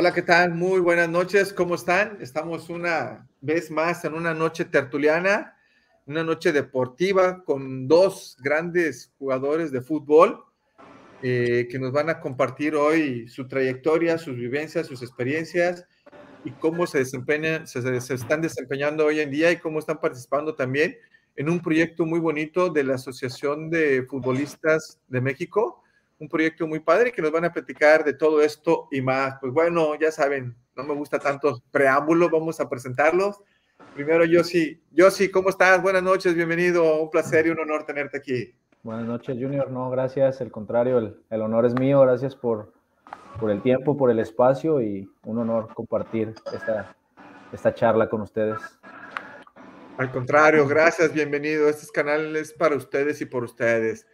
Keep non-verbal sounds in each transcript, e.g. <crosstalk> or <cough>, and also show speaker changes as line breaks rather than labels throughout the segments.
Hola, ¿qué tal? Muy buenas noches, ¿cómo están? Estamos una vez más en una noche tertuliana, una noche deportiva con dos grandes jugadores de fútbol eh, que nos van a compartir hoy su trayectoria, sus vivencias, sus experiencias y cómo se desempeñan, se, se están desempeñando hoy en día y cómo están participando también en un proyecto muy bonito de la Asociación de Futbolistas de México, un proyecto muy padre que nos van a platicar de todo esto y más. Pues bueno, ya saben, no me gusta tanto preámbulo, vamos a presentarlos. Primero, Yossi. Yossi, ¿cómo estás? Buenas noches, bienvenido. Un placer y un honor tenerte aquí.
Buenas noches, Junior. No, gracias. El contrario, el, el honor es mío. Gracias por, por, el tiempo, por el espacio y un honor compartir esta, esta charla con ustedes.
Al contrario, gracias, bienvenido. Este canal es para ustedes y por ustedes.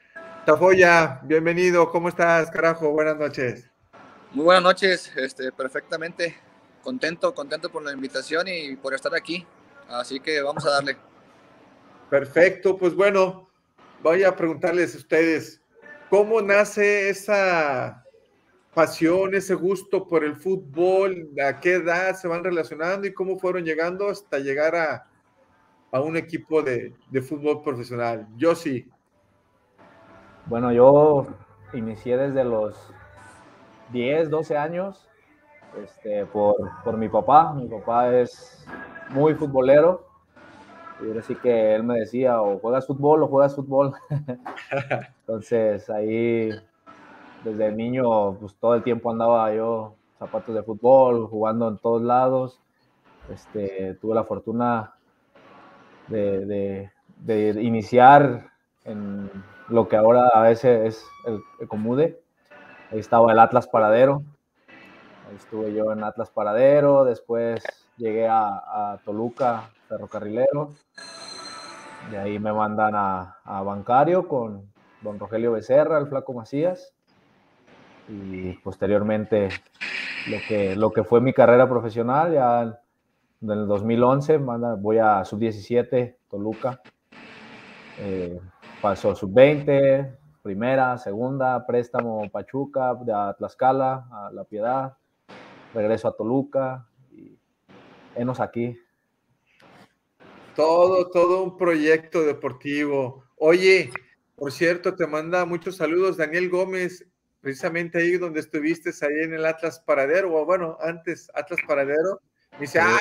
Tafoya, bienvenido. ¿Cómo estás, carajo? Buenas noches.
Muy buenas noches, este, perfectamente. Contento, contento por la invitación y por estar aquí. Así que vamos a darle.
Perfecto, pues bueno, voy a preguntarles a ustedes, ¿cómo nace esa pasión, ese gusto por el fútbol? ¿A qué edad se van relacionando y cómo fueron llegando hasta llegar a, a un equipo de, de, fútbol profesional? Yo sí.
Bueno, yo inicié desde los 10, 12 años este, por, por mi papá. Mi papá es muy futbolero. Y ahora sí que él me decía, o juegas fútbol o juegas fútbol. <laughs> Entonces ahí, desde niño, pues todo el tiempo andaba yo zapatos de fútbol, jugando en todos lados. Este, tuve la fortuna de, de, iniciar en lo que ahora a veces es el, el Comude. Ahí estaba el Atlas Paradero. Ahí estuve yo en Atlas Paradero. Después llegué a, a Toluca, ferrocarrilero. De ahí me mandan a, a, Bancario con don Rogelio Becerra, el Flaco Macías. Y posteriormente lo que, lo que fue mi carrera profesional, ya en el 2011 voy a sub-17, Toluca. Eh, pasó sub-20, primera, segunda, préstamo Pachuca, de a Tlaxcala, a La Piedad, regreso a Toluca y enos aquí.
Todo, todo un proyecto deportivo. Oye, por cierto, te manda muchos saludos Daniel Gómez, precisamente ahí donde estuviste, ahí en el Atlas Paradero, o bueno, antes Atlas Paradero me dice, ah,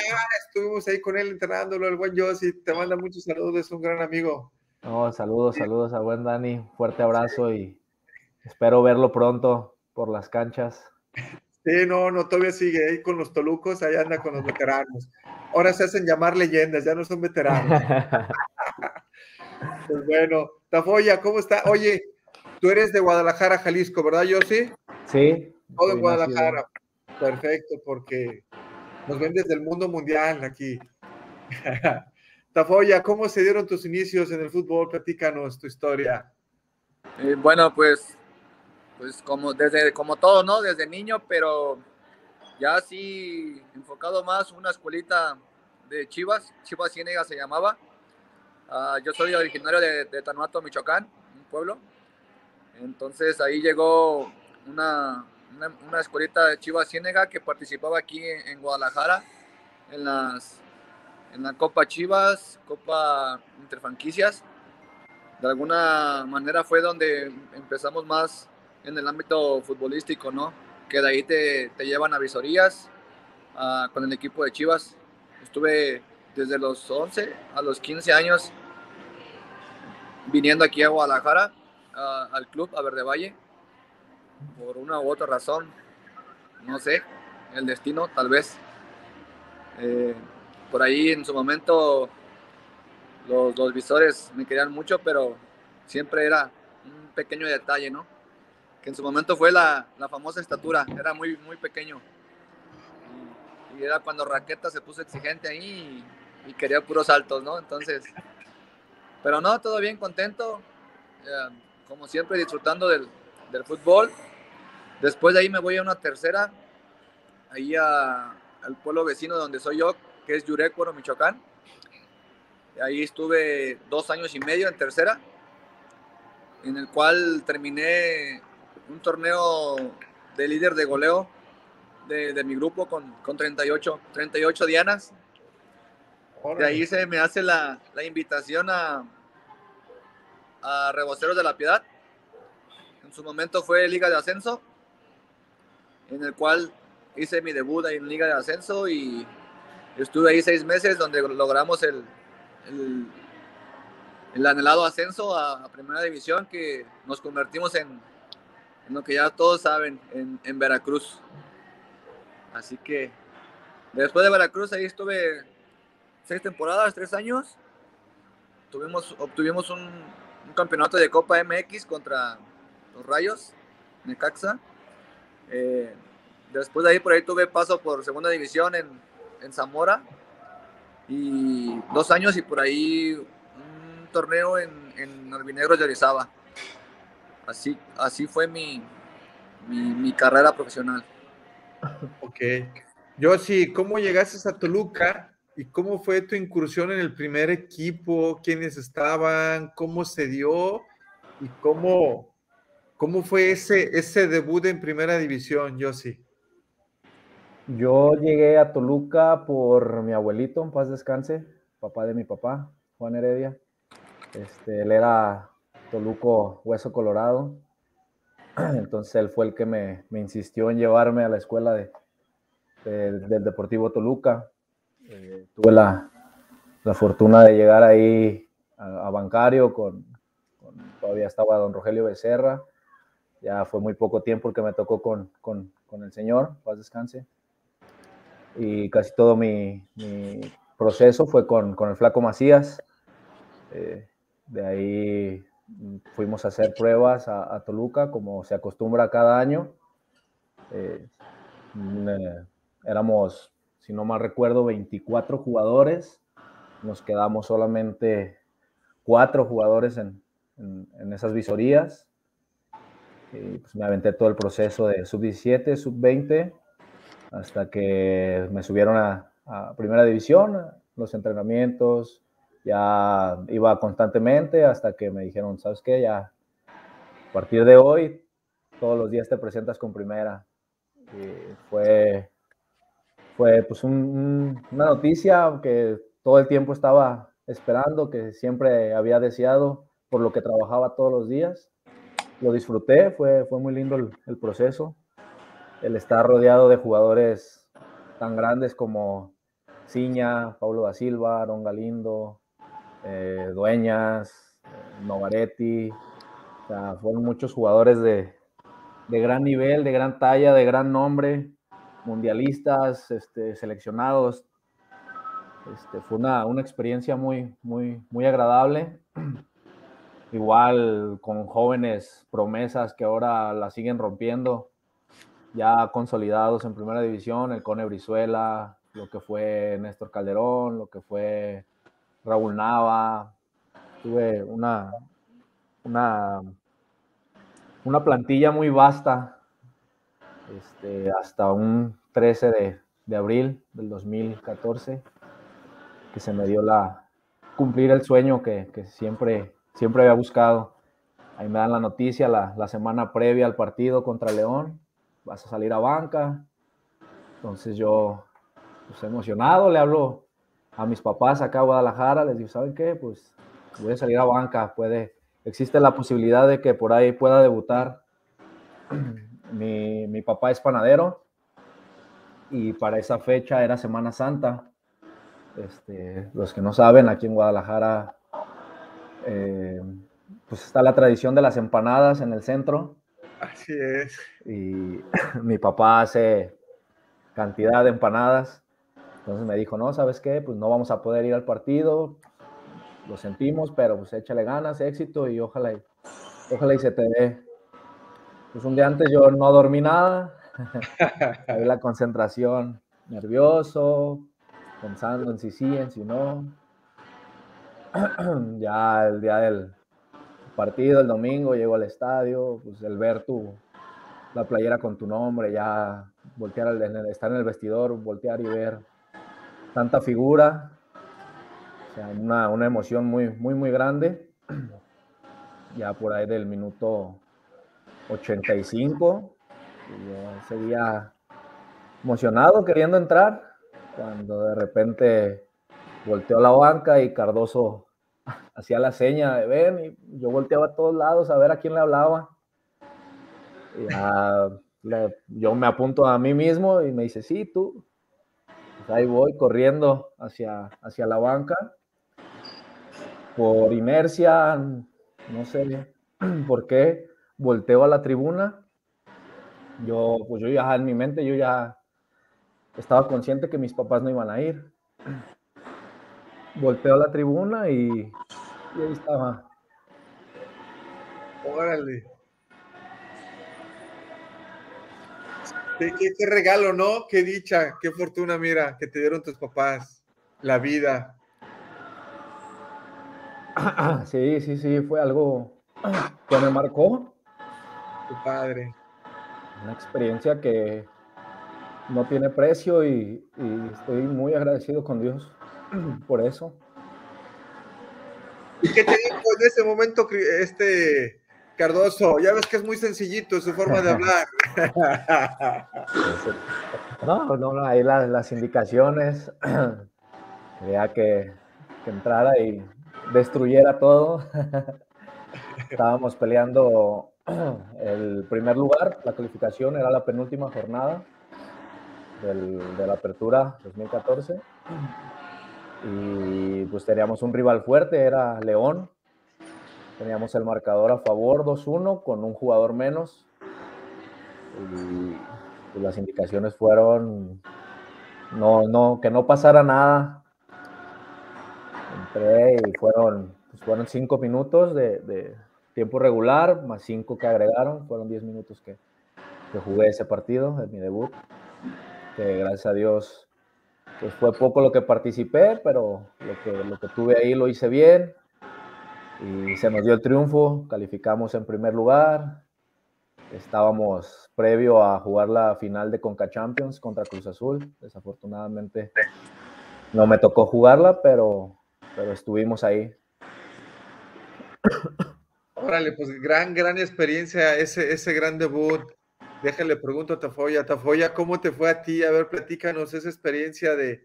estuvimos ahí con él entrenándolo, el buen Josi, te manda muchos saludos, es un gran amigo.
No, saludos, saludos a buen Dani, fuerte abrazo y espero verlo pronto por las canchas.
Sí, no, no, todavía sigue ahí con los tolucos, ahí anda con los veteranos. Ahora se hacen llamar leyendas, ya no son veteranos. <laughs> pues bueno, Tafoya, ¿cómo está? Oye, tú eres de Guadalajara, Jalisco, ¿verdad, Josi?
Sí.
Todo en Guadalajara. Perfecto, porque nos ven desde el mundo mundial aquí. <laughs> Tafoya, ¿cómo se dieron tus inicios en el fútbol? Platícanos tu historia.
Eh, bueno, pues, pues como desde como todo, ¿no? Desde niño, pero ya así enfocado más una escuelita de Chivas, Chivas Ciénega se llamaba. Uh, yo soy originario de, de Tanuato, Michoacán, un pueblo. Entonces ahí llegó una, una, una escuelita de Chivas Ciénega que participaba aquí en, en, Guadalajara en, las, en la Copa Chivas, Copa Interfranquicias. De alguna manera fue donde empezamos más en el ámbito futbolístico, ¿no? Que de ahí te, te llevan a visorías uh, con el equipo de Chivas. Estuve desde los 11 a los 15 años viniendo aquí a Guadalajara, al club, a Verde Valle por una u otra razón, no sé, el destino tal vez. Eh, por ahí en su momento los, los, visores me querían mucho, pero siempre era un pequeño detalle, ¿no? Que en su momento fue la, la famosa estatura, era muy, muy pequeño. Y, era cuando Raqueta se puso exigente ahí y, y, quería puros saltos, ¿no? Entonces, pero no, todo bien, contento, eh, como siempre disfrutando del, del fútbol. Después de ahí me voy a una tercera, ahí a, al pueblo vecino donde soy yo, que es Yurecuaro, Michoacán. Ahí estuve dos años y medio en tercera, en el cual terminé un torneo de líder de goleo de, mi grupo con, con 38, 38 dianas. De ahí se me hace la, la invitación a, a Reboceros de la Piedad. En su momento fue Liga de Ascenso, en el cual hice mi debut en Liga de Ascenso y estuve ahí seis meses donde logramos el, el, anhelado ascenso a, Primera División que nos convertimos en, lo que ya todos saben, en, en, Veracruz. Así que después de Veracruz ahí estuve seis temporadas, tres años. Tuvimos, obtuvimos un, un campeonato de Copa MX contra los Rayos, Necaxa. Eh, después de ahí por ahí tuve paso por segunda división en, en Zamora y dos años y por ahí un torneo en, en Albinegro de Orizaba. Así, así fue mi, mi, carrera profesional.
Ok. Yo sí, ¿cómo llegaste a Toluca y cómo fue tu incursión en el primer equipo? ¿Quiénes estaban? ¿Cómo se dio? ¿Y cómo, cómo fue ese, ese debut en primera división, Yo sí.
Yo llegué a Toluca por mi abuelito, en paz descanse, papá de mi papá, Juan Heredia. Este, él era Toluco Hueso Colorado. <clears throat> Entonces él fue el que me, insistió en llevarme a la escuela de, del Deportivo Toluca. Eh, tuve la, la, fortuna de llegar ahí a, bancario con, todavía estaba don Rogelio Becerra. Ya fue muy poco tiempo el que me tocó con, con, con el señor, paz descanse y casi todo mi, proceso fue con, el flaco Macías. Eh, de ahí fuimos a hacer pruebas a, Toluca, como se acostumbra cada año. Eh, éramos, si no mal recuerdo, 24 jugadores. Nos quedamos solamente cuatro jugadores en, esas visorías. Y pues me aventé todo el proceso de sub-17, sub-20 hasta que me subieron a, primera división, los entrenamientos, ya iba constantemente hasta que me dijeron, ¿sabes qué? Ya a partir de hoy, todos los días te presentas con primera. Fue, fue pues una noticia que todo el tiempo estaba esperando, que siempre había deseado, por lo que trabajaba todos los días. Lo disfruté, fue, fue muy lindo el proceso el estar rodeado de jugadores tan grandes como Ciña, Paulo da Silva, Aaron Galindo, eh, Dueñas, Novaretti, fueron muchos jugadores de, gran nivel, de gran talla, de gran nombre, mundialistas, este, seleccionados. Este, fue una, una, experiencia muy, muy, muy agradable. <clears throat> Igual con jóvenes promesas que ahora la siguen rompiendo ya consolidados en primera división, el Cone Brizuela, lo que fue Néstor Calderón, lo que fue Raúl Nava. Tuve una, una, una plantilla muy vasta este, hasta un 13 de, de, abril del 2014, que se me dio la cumplir el sueño que, que siempre, siempre había buscado. Ahí me dan la noticia la, la semana previa al partido contra León vas a salir a banca. Entonces yo, pues emocionado, le hablo a mis papás acá a Guadalajara, les digo, ¿saben qué? Pues voy a salir a banca, puede, existe la posibilidad de que por ahí pueda debutar. <clears throat> Mi, mi papá es panadero y para esa fecha era Semana Santa. Este, los que no saben, aquí en Guadalajara, eh, pues está la tradición de las empanadas en el centro.
Así es.
Y <laughs> mi papá hace cantidad de empanadas. Entonces me dijo, no, ¿sabes qué? Pues no vamos a poder ir al partido. Lo sentimos, pero pues échale ganas, éxito y ojalá y, ojalá y se te dé. Pues un día antes yo no dormí nada. <laughs> Ahí la concentración, nervioso, pensando en si sí, en si no. <clears throat> ya el día del, partido el domingo, llego al estadio, pues el ver tu, la playera con tu nombre, ya voltear, al, estar en el vestidor, voltear y ver tanta figura, una, una emoción muy, muy, muy grande. <clears throat> Ya por ahí del minuto 85, y ese día emocionado queriendo entrar, cuando de repente volteó la banca y Cardoso hacía la seña de ven, y yo volteaba a todos lados a ver a quién le hablaba. Y yo me apunto a mí mismo y me dice, sí, tú. Pues ahí voy corriendo hacia, hacia la banca. Por inercia, no sé <clears throat> por qué, volteo a la tribuna. Yo, pues yo ya en mi mente, yo ya estaba consciente que mis papás no iban a ir. Volteo a la tribuna y, y ahí estaba.
Órale. Qué, regalo, ¿no? Qué dicha, qué fortuna, mira, que te dieron tus papás, la vida. <clears throat>
Sí, sí, sí, fue algo que me marcó.
Tu padre.
Una experiencia que no tiene precio y, estoy muy agradecido con Dios <clears throat> por eso.
¿Y qué te dijo en ese momento este Cardoso, ya ves que es muy sencillito su forma de hablar. <laughs>
No, no, no ahí las, indicaciones, <clears throat> quería que, que, entrara y destruyera todo. <laughs> Estábamos peleando <clears throat> el primer lugar, la calificación era la penúltima jornada de la apertura 2014. Y pues teníamos un rival fuerte, era León, Teníamos el marcador a favor 2-1 con un jugador menos. Y pues, las indicaciones fueron no, no, que no pasara nada. Entré y fueron, pues, fueron cinco minutos de, tiempo regular, más cinco que agregaron. Fueron diez minutos que, que jugué ese partido, en mi debut. Que gracias a Dios pues fue poco lo que participé, pero lo que, lo que tuve ahí lo hice bien y se nos dio el triunfo, calificamos en primer lugar. Estábamos previo a jugar la final de Conca Champions contra Cruz Azul. Desafortunadamente no me tocó jugarla, pero, pero estuvimos ahí.
Órale, pues gran, gran experiencia ese, ese gran debut. Déjale, pregunto a Tafoya. Tafoya, ¿cómo te fue a ti? A ver, platícanos esa experiencia de,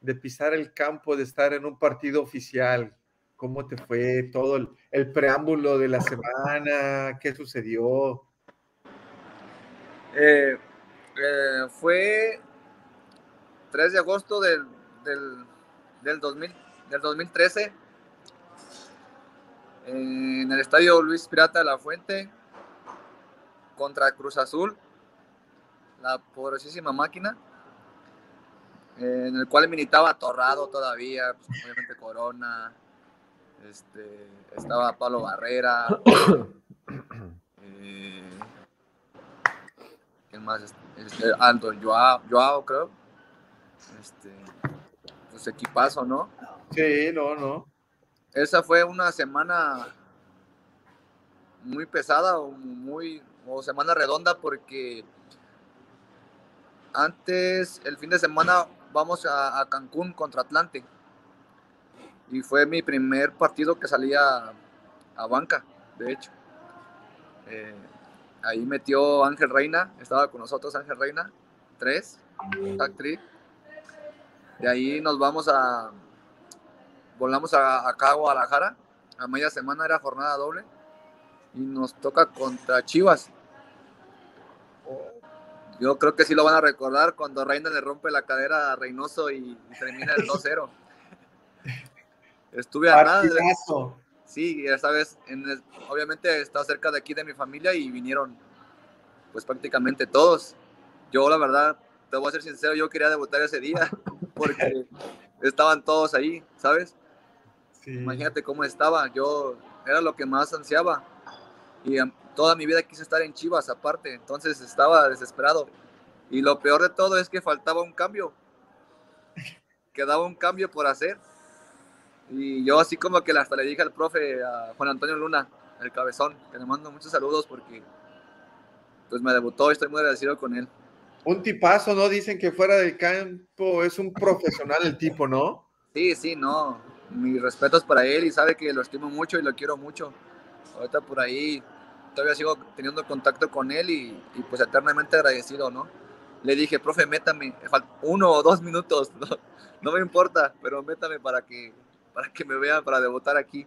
de pisar el campo, de estar en un partido oficial. ¿Cómo te fue todo el, preámbulo de la semana? ¿Qué sucedió?
Eh, eh, fue 3 de agosto del, del, 2000, del 2013 en el estadio Luis Pirata de la Fuente contra Cruz Azul, la poderosísima máquina, en el cual militaba Torrado todavía, pues, obviamente Corona, este, estaba Pablo Barrera. <coughs> eh, ¿Quién más? Este, Aldo Joao, creo. Este, pues equipazo, ¿no?
Sí, no, no.
Esa fue una semana muy pesada o muy o semana redonda porque antes el fin de semana vamos a, Cancún contra Atlante y fue mi primer partido que salía a, banca, de hecho. Eh, ahí metió Ángel Reina, estaba con nosotros Ángel Reina, tres, actriz. De ahí nos vamos a, volamos a, acá a Guadalajara, a media semana era jornada doble, y nos toca contra Chivas. Yo creo que sí lo van a recordar cuando Reina le rompe la cadera a Reynoso y, termina el 2-0. <laughs> Estuve a nada. Sí, ya sabes, obviamente está cerca de aquí de mi familia y vinieron pues prácticamente todos. Yo la verdad, te voy a ser sincero, yo quería debutar ese día <laughs> porque estaban todos ahí, ¿sabes? Imagínate cómo estaba, yo era lo que más ansiaba y toda mi vida quise estar en Chivas aparte, entonces estaba desesperado. Y lo peor de todo es que faltaba un cambio, quedaba un cambio por hacer y yo así como que hasta le dije al profe, a Juan Antonio Luna, el cabezón, que le mando muchos saludos porque pues me debutó y estoy muy agradecido con él.
Un tipazo, ¿no? Dicen que fuera del campo es un profesional el tipo, ¿no?
Sí, sí, no. Mis respetos para él y sabe que lo estimo mucho y lo quiero mucho. Ahorita por ahí todavía sigo teniendo contacto con él y, pues eternamente agradecido, ¿no? le dije, profe, métame, uno o dos minutos, <laughs> no, me importa, pero métame para que, para que me vean, para debutar aquí.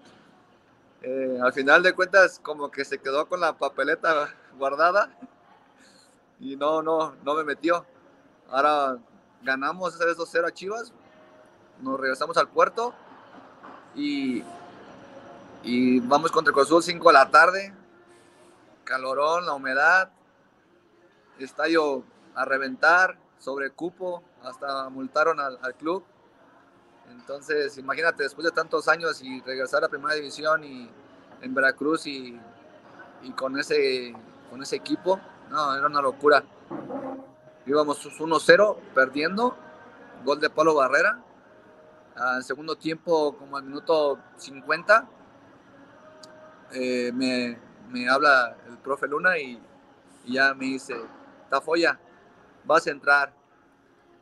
Eh, al final de cuentas, como que se quedó con la papeleta guardada y no, no, no me metió. Ahora ganamos ese 2-0 a Chivas, nos regresamos al puerto y, y vamos contra el Cruz 5 de la tarde, calorón, la humedad, estadio a reventar, sobre cupo, hasta multaron al, club. Entonces, imagínate, después de tantos años y regresar a Primera División y en Veracruz y, y con, ese, con ese equipo, no, era una locura. Íbamos 1-0 perdiendo, gol de Pablo Barrera. Al segundo tiempo, como al minuto 50, eh, me, me, habla el profe Luna y, y ya me dice, Tafoya, vas a entrar.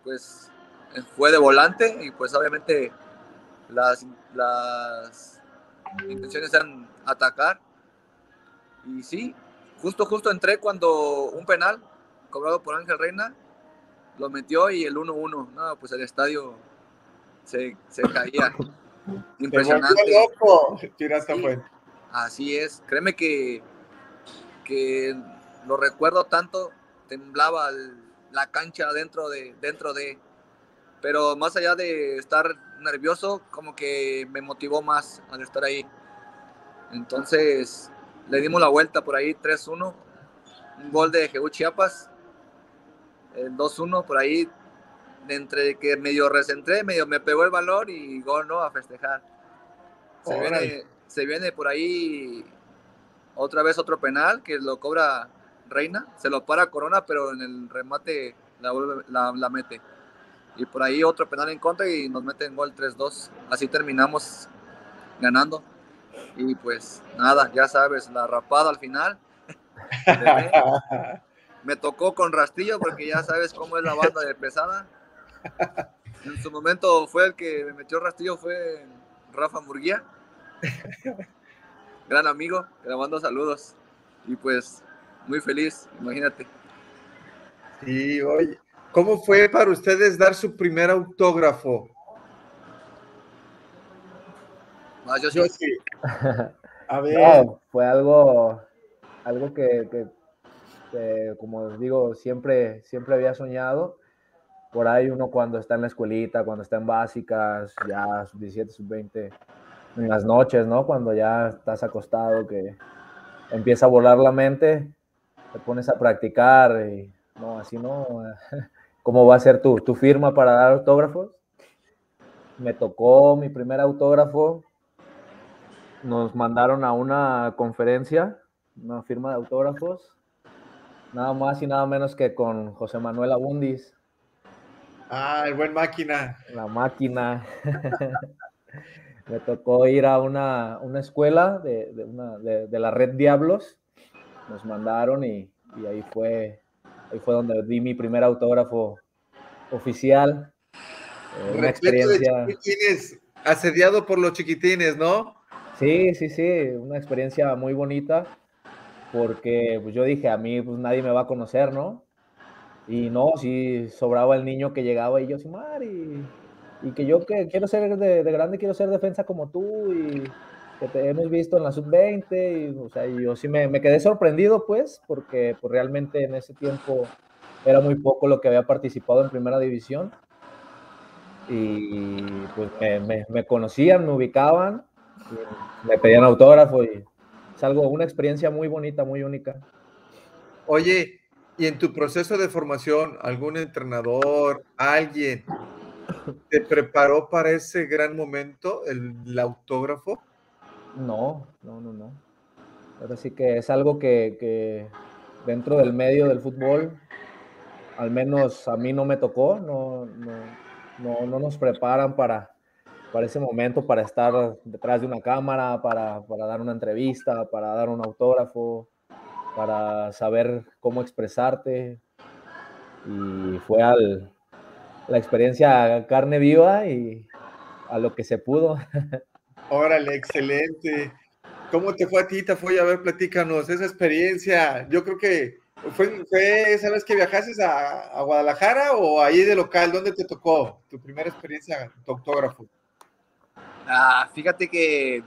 Pues fue de volante y pues obviamente las, las intenciones eran atacar. Y sí, justo, justo entré cuando un penal cobrado por Ángel Reina lo metió y el 1-1. No, pues el estadio se, se caía. Impresionante. Loco. Así es. Créeme que, que lo recuerdo tanto, temblaba la cancha dentro de, dentro de, pero más allá de estar nervioso, como que me motivó más al estar ahí. Entonces le dimos la vuelta por ahí 3-1, un gol de Jehú Chiapas, el 2-1 por ahí, entre que medio recentré, medio me pegó el valor y gol, ¿no? A festejar. Se viene, se viene por ahí otra vez otro penal que lo cobra Reina, se lo para Corona, pero en el remate la, la, mete. Y por ahí otro penal en contra y nos meten gol 3-2. Así terminamos ganando. Y pues nada, ya sabes, la rapada al final. <laughs> Me tocó con Rastillo porque ya sabes cómo es la banda de pesada. En su momento fue el que me metió Rastillo, fue Rafa Murguía. <laughs> Gran amigo, le mando saludos. Y pues muy feliz, imagínate.
Sí, oye, ¿cómo fue para ustedes dar su primer autógrafo?
Ah, yo, sí. <laughs> A ver. fue algo, algo que, como digo, siempre, siempre había soñado. Por ahí uno cuando está en la escuelita, cuando está en básicas, ya sub 17, sub 20, en las noches, ¿no? Cuando ya estás acostado, que empieza a volar la mente, te pones a practicar y no, así no. <laughs> ¿Cómo va a ser tu, tu firma para dar autógrafos? Me tocó mi primer autógrafo. Nos mandaron a una conferencia, una firma de autógrafos, nada más y nada menos que con José Manuel Abundis.
Ah, el buen máquina.
La máquina. <laughs> Me tocó ir a una, una escuela de, de, una, de, de, la red Diablos nos mandaron y, y, ahí, fue, ahí fue donde di mi primer autógrafo oficial.
Eh, una experiencia. asediado por los chiquitines, ¿no?
Sí, sí, sí, una experiencia muy bonita porque pues, yo dije, a mí pues nadie me va a conocer, ¿no? Y no, sí sobraba el niño que llegaba y yo, sí, Mari, y que yo que quiero ser de, de, grande, quiero ser defensa como tú y que te hemos visto en la sub-20, y, o sea, yo sí me, me, quedé sorprendido, pues, porque pues, realmente en ese tiempo era muy poco lo que había participado en primera división. Y pues me, me, conocían, me ubicaban, me pedían autógrafo y es algo, una experiencia muy bonita, muy única.
Oye, y en tu proceso de formación, algún entrenador, alguien <laughs> te preparó para ese gran momento, el, autógrafo?
No, no, no, no. Ahora sí que es algo que, dentro del medio del fútbol, al menos a mí no me tocó, no, no, no, nos preparan para, para ese momento, para estar detrás de una cámara, para, para, dar una entrevista, para dar un autógrafo, para saber cómo expresarte. Y fue al, la experiencia carne viva y a lo que se pudo.
Órale, excelente. ¿Cómo te fue a ti, fue A ver, platícanos esa experiencia. Yo creo que ¿Fue, esa vez que viajaste a, Guadalajara o ahí de local? ¿Dónde te tocó tu primera experiencia, tu autógrafo?
Ah, fíjate que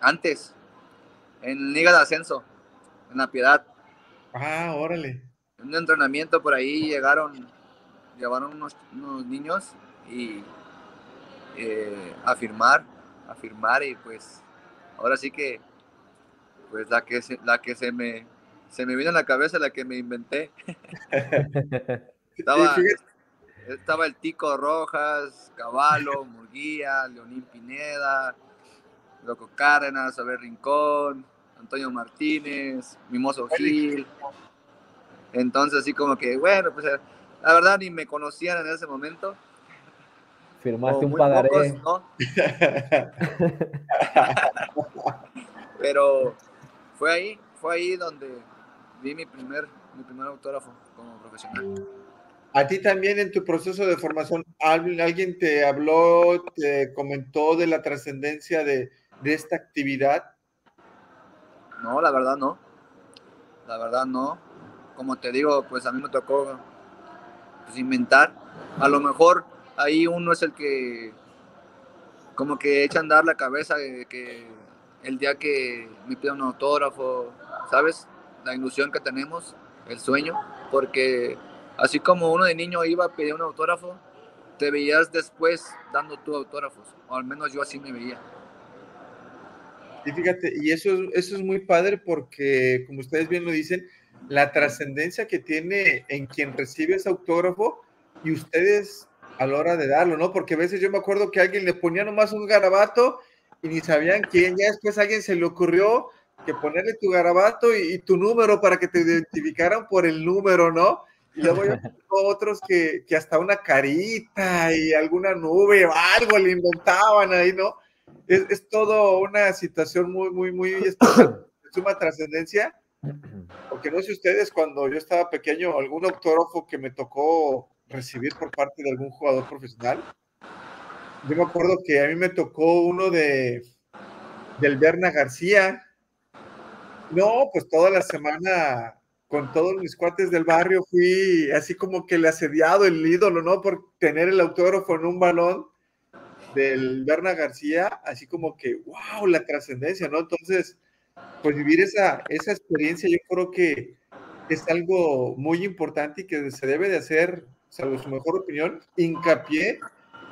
antes, en Liga de Ascenso, en La Piedad.
Ah, órale.
En un entrenamiento por ahí llegaron, llevaron unos, niños y eh, a firmar, a firmar y pues ahora sí que pues la que la que se me se me vino en la cabeza la que me inventé. <laughs> estaba, estaba el Tico Rojas, Caballo, Murguía, Leonín Pineda, Loco Cárdenas, Abel Rincón, Antonio Martínez, Mimoso Gil. Entonces, así como que, bueno, pues la verdad ni me conocían en ese momento.
Firmaste un pagaré. ¿no? <laughs>
Pero fue ahí, fue ahí donde vi mi primer, mi primer autógrafo como profesional.
A ti también en tu proceso de formación, ¿alguien te habló, te comentó de la trascendencia de, de esta actividad?
No, la verdad no. La verdad no. Como te digo, pues a mí me tocó pues, inventar. A lo mejor ahí uno es el que como que echa a andar la cabeza de que el día que me pida un autógrafo, ¿sabes? la ilusión que tenemos, el sueño, porque así como uno de niño iba a pedir un autógrafo, te veías después dando tu autógrafos, o al menos yo así me veía.
Y fíjate, y eso, eso es muy padre porque, como ustedes bien lo dicen, la trascendencia que tiene en quien recibe ese autógrafo y ustedes a la hora de darlo, ¿no? Porque a veces yo me acuerdo que alguien le ponía nomás un garabato y ni sabían quién, ya después a alguien se le ocurrió que ponerle tu garabato y, tu número para que te identificaran por el número, ¿no? Y luego yo <laughs> otros que, que, hasta una carita y alguna nube o algo le inventaban ahí, ¿no? Es, es todo una situación muy, muy, muy especial, de suma trascendencia. Porque no sé ustedes, cuando yo estaba pequeño, algún autógrafo que me tocó recibir por parte de algún jugador profesional. Yo me acuerdo que a mí me tocó uno de del Berna García, no, pues toda la semana con todos mis cuates del barrio fui así como que le asediado el ídolo, ¿no? Por tener el autógrafo en un balón del Berna García, así como que, wow, la trascendencia, ¿no? Entonces, pues vivir esa, esa experiencia yo creo que es algo muy importante y que se debe de hacer, salvo su mejor opinión, hincapié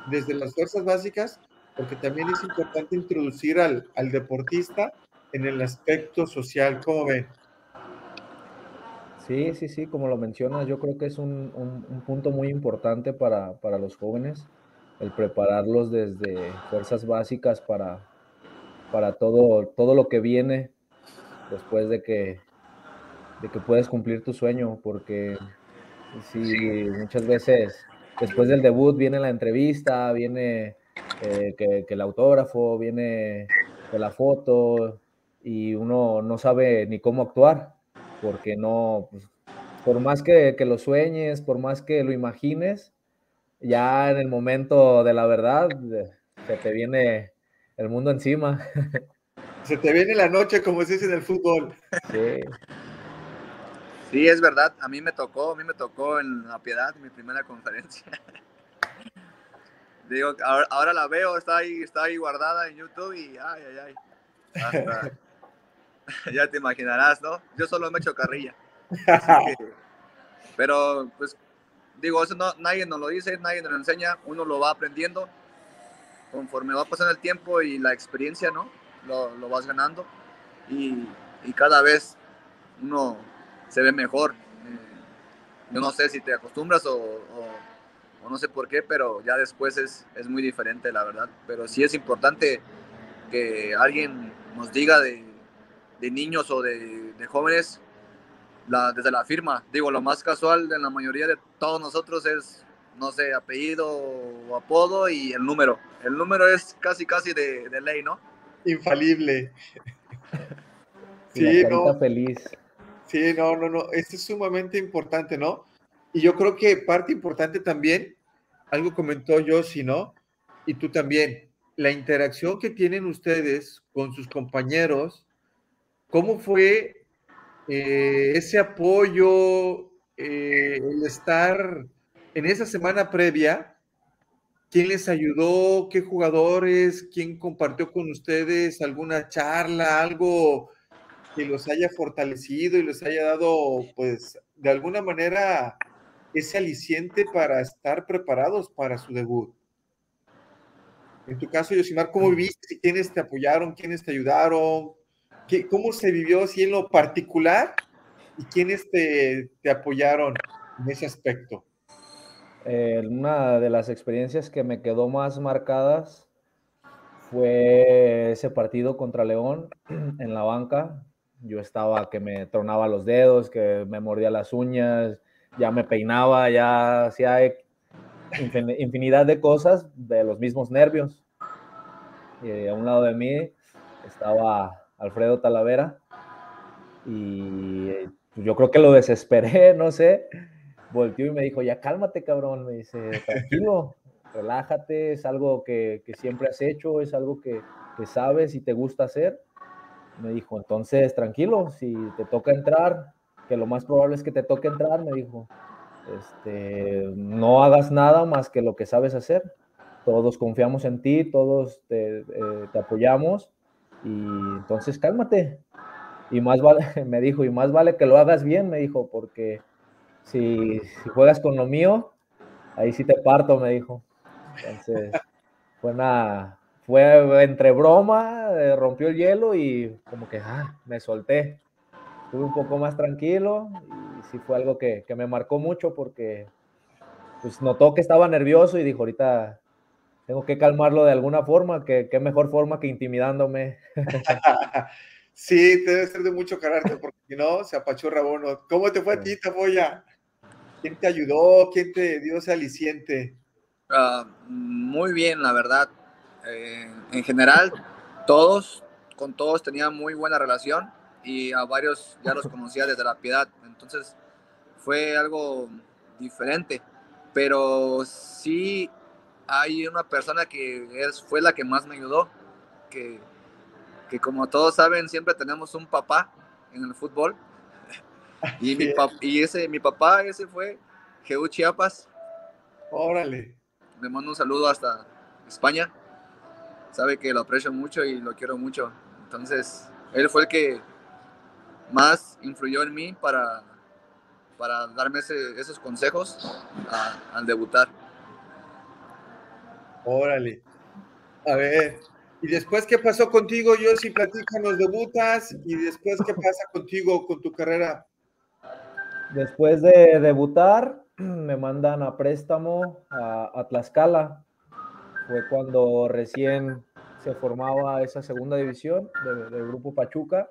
desde las fuerzas básicas, porque también es importante introducir al, al deportista en el aspecto social. ¿Cómo ven?
Sí, sí, sí, como lo mencionas, yo creo que es un, punto muy importante para, los jóvenes, el prepararlos desde fuerzas básicas para, para todo, todo lo que viene después de que, de que puedes cumplir tu sueño, porque sí, muchas veces después del debut viene la entrevista, viene eh, que, que, el autógrafo, viene que la foto, y uno no sabe ni cómo actuar, porque no, pues, por más que, lo sueñes, por más que lo imagines, ya en el momento de la verdad se te viene el mundo encima. <laughs>
Se te viene la noche, como se dice en el fútbol.
Sí.
Sí, es verdad. A mí me tocó, a mí me tocó en La Piedad, mi primera conferencia. <laughs> Digo, ahora, la veo, está ahí, está ahí guardada en YouTube y ay, ay, ay. <laughs> ya te imaginarás, ¿no? Yo solo me echo carrilla. pero, pues, digo, eso no, nadie nos lo dice, nadie nos lo enseña, uno lo va aprendiendo conforme va pasando el tiempo y la experiencia, ¿no? Lo, lo vas ganando y, y, cada vez uno se ve mejor. Eh, yo no sé si te acostumbras o, o, no sé por qué, pero ya después es, es muy diferente, la verdad. Pero sí es importante que alguien nos diga de, de niños o de, jóvenes la, desde la firma. Digo, lo más casual de la mayoría de todos nosotros es, no sé, apellido o apodo y el número. El número es casi, casi de, ley, ¿no?
Infalible. <laughs>
sí, no. Feliz.
Sí, no, no, no. Esto es sumamente importante, ¿no? Y yo creo que parte importante también, algo comentó yo, si no, y tú también, la interacción que tienen ustedes con sus compañeros ¿Cómo fue eh, ese apoyo, eh, el estar en esa semana previa, ¿quién les ayudó? ¿Qué jugadores? ¿Quién compartió con ustedes alguna charla, algo que los haya fortalecido y les haya dado, pues, de alguna manera ese aliciente para estar preparados para su debut? En tu caso, Yosimar, ¿cómo viviste? ¿Quiénes te apoyaron? ¿Quiénes te ayudaron? ¿Qué, ¿Cómo se vivió así en lo particular? ¿Y quiénes te, te apoyaron en ese aspecto?
Eh, una de las experiencias que me quedó más marcadas fue ese partido contra León <clears throat> en la banca. Yo estaba que me tronaba los dedos, que me mordía las uñas, ya me peinaba, ya hacía infinidad de cosas de los mismos nervios. Y a un lado de mí estaba Alfredo Talavera y pues, yo creo que lo desesperé, <laughs> no sé. Volteó y me dijo, ya cálmate, cabrón. Me dice, tranquilo, <laughs> relájate, es algo que, que siempre has hecho, es algo que, que sabes y te gusta hacer. Me dijo, entonces, tranquilo, si te toca entrar, que lo más probable es que te toque entrar, me dijo, este, no hagas nada más que lo que sabes hacer. Todos confiamos en ti, todos te, eh, te apoyamos y entonces cálmate. Y más vale, <laughs> me dijo, y más vale que lo hagas bien, me dijo, porque si, si juegas con lo mío, ahí sí te parto, me dijo. Entonces, fue una, fue entre broma, eh, rompió el hielo y como que ah, me solté. Estuve un poco más tranquilo y sí fue algo que, que, me marcó mucho porque pues notó que estaba nervioso y dijo, ahorita tengo que calmarlo de alguna forma, que qué mejor forma que intimidándome. <laughs>
sí, debe ser de mucho carácter porque si no, se apachurra uno. ¿Cómo te fue a ti, Taboya? ¿Quién te ayudó? ¿Quién te dio ese aliciente?
Uh, muy bien, la verdad. Eh, en general, todos, con todos tenía muy buena relación y a varios ya los conocía desde la piedad. Entonces fue algo diferente. Pero sí hay una persona que es, fue la que más me ayudó, que, que como todos saben, siempre tenemos un papá en el fútbol. Y, mi, y ese, mi papá, ese fue Geu Chiapas.
Órale.
Le mando un saludo hasta España. Sabe que lo aprecio mucho y lo quiero mucho. Entonces, él fue el que más influyó en mí para, para darme esos consejos al debutar.
Órale. A ver, ¿y después qué pasó contigo, Yossi? Platícanos, debutas y después qué pasa contigo con tu carrera.
Después de debutar, <clears throat> me mandan a préstamo a, Tlaxcala. Fue cuando recién se formaba esa segunda división del Grupo Pachuca.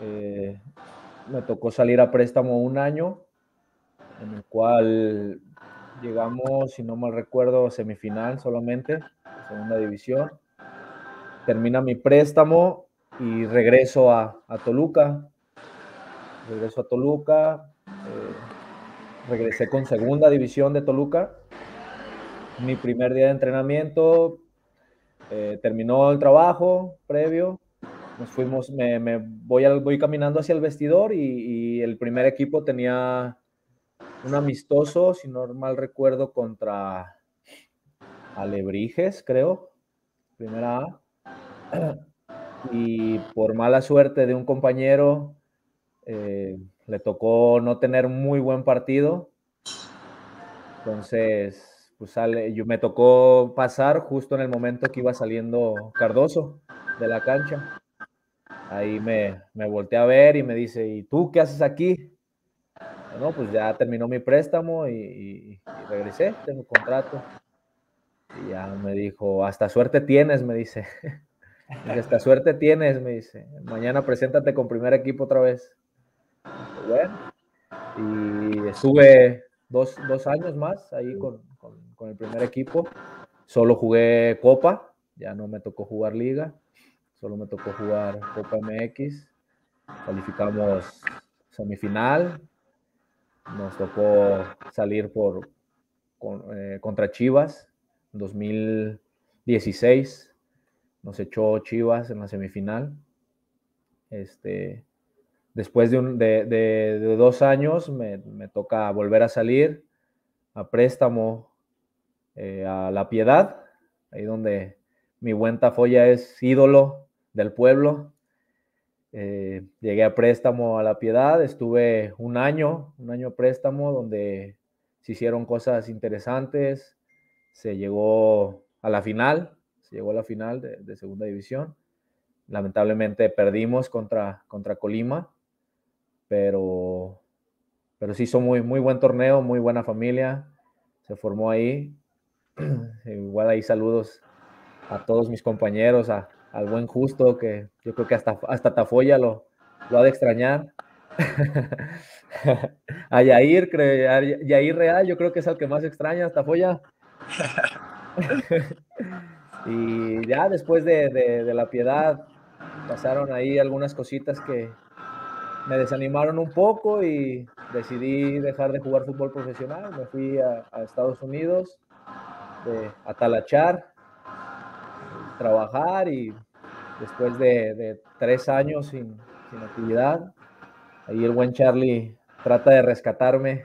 Eh, me tocó salir a préstamo un año, en el cual llegamos, si no mal recuerdo, semifinal solamente, segunda división. Termina mi préstamo y regreso a, a Toluca. Regreso a Toluca. Eh, regresé con segunda división de Toluca. Mi primer día de entrenamiento, eh, terminó el trabajo previo, nos fuimos, me, voy, al, voy caminando hacia el vestidor y, y, el primer equipo tenía un amistoso, si no mal recuerdo, contra Alebrijes, creo, primera A. <clears throat> Y por mala suerte de un compañero, eh, le tocó no tener muy buen partido. Entonces, pues sale, yo me tocó pasar justo en el momento que iba saliendo Cardoso de la cancha. Ahí me, me volteé a ver y me dice, ¿y tú qué haces aquí? no, pues ya terminó mi préstamo y, y, regresé, tengo contrato. Y ya me dijo, hasta suerte tienes, me <laughs> dice. hasta suerte tienes, me dice. Mañana preséntate con primer equipo otra vez. Y estuve dos, dos años más ahí con, con, con, el primer equipo. Solo jugué Copa, ya no me tocó jugar Liga, solo me tocó jugar Copa MX. Calificamos semifinal, nos tocó salir por, con, eh, contra Chivas 2016. Nos echó Chivas en la semifinal. Este, después de, dos años me, toca volver a salir a préstamo eh, a La Piedad, ahí donde mi buen Tafoya es ídolo del pueblo. Eh, llegué a préstamo a La Piedad, estuve un año, un año préstamo donde se hicieron cosas interesantes, se llegó a la final, se llegó a la final de, segunda división. Lamentablemente perdimos contra Colima, pero, pero sí hizo muy, muy buen torneo, muy buena familia, se formó ahí. <clears throat> Igual ahí saludos a todos mis compañeros, a, al buen Justo, que yo creo que hasta, hasta Tafoya lo, lo ha de extrañar. <laughs> a Yair, Yair Real, yo creo que es el que más extraña, hasta Tafoya. <laughs> <laughs> y ya después de, la piedad, pasaron ahí algunas cositas que me desanimaron un poco y decidí dejar de jugar fútbol profesional. Me fui a, Estados Unidos de, a talachar trabajar y después de, tres años sin, actividad, ahí el buen Charlie trata de rescatarme.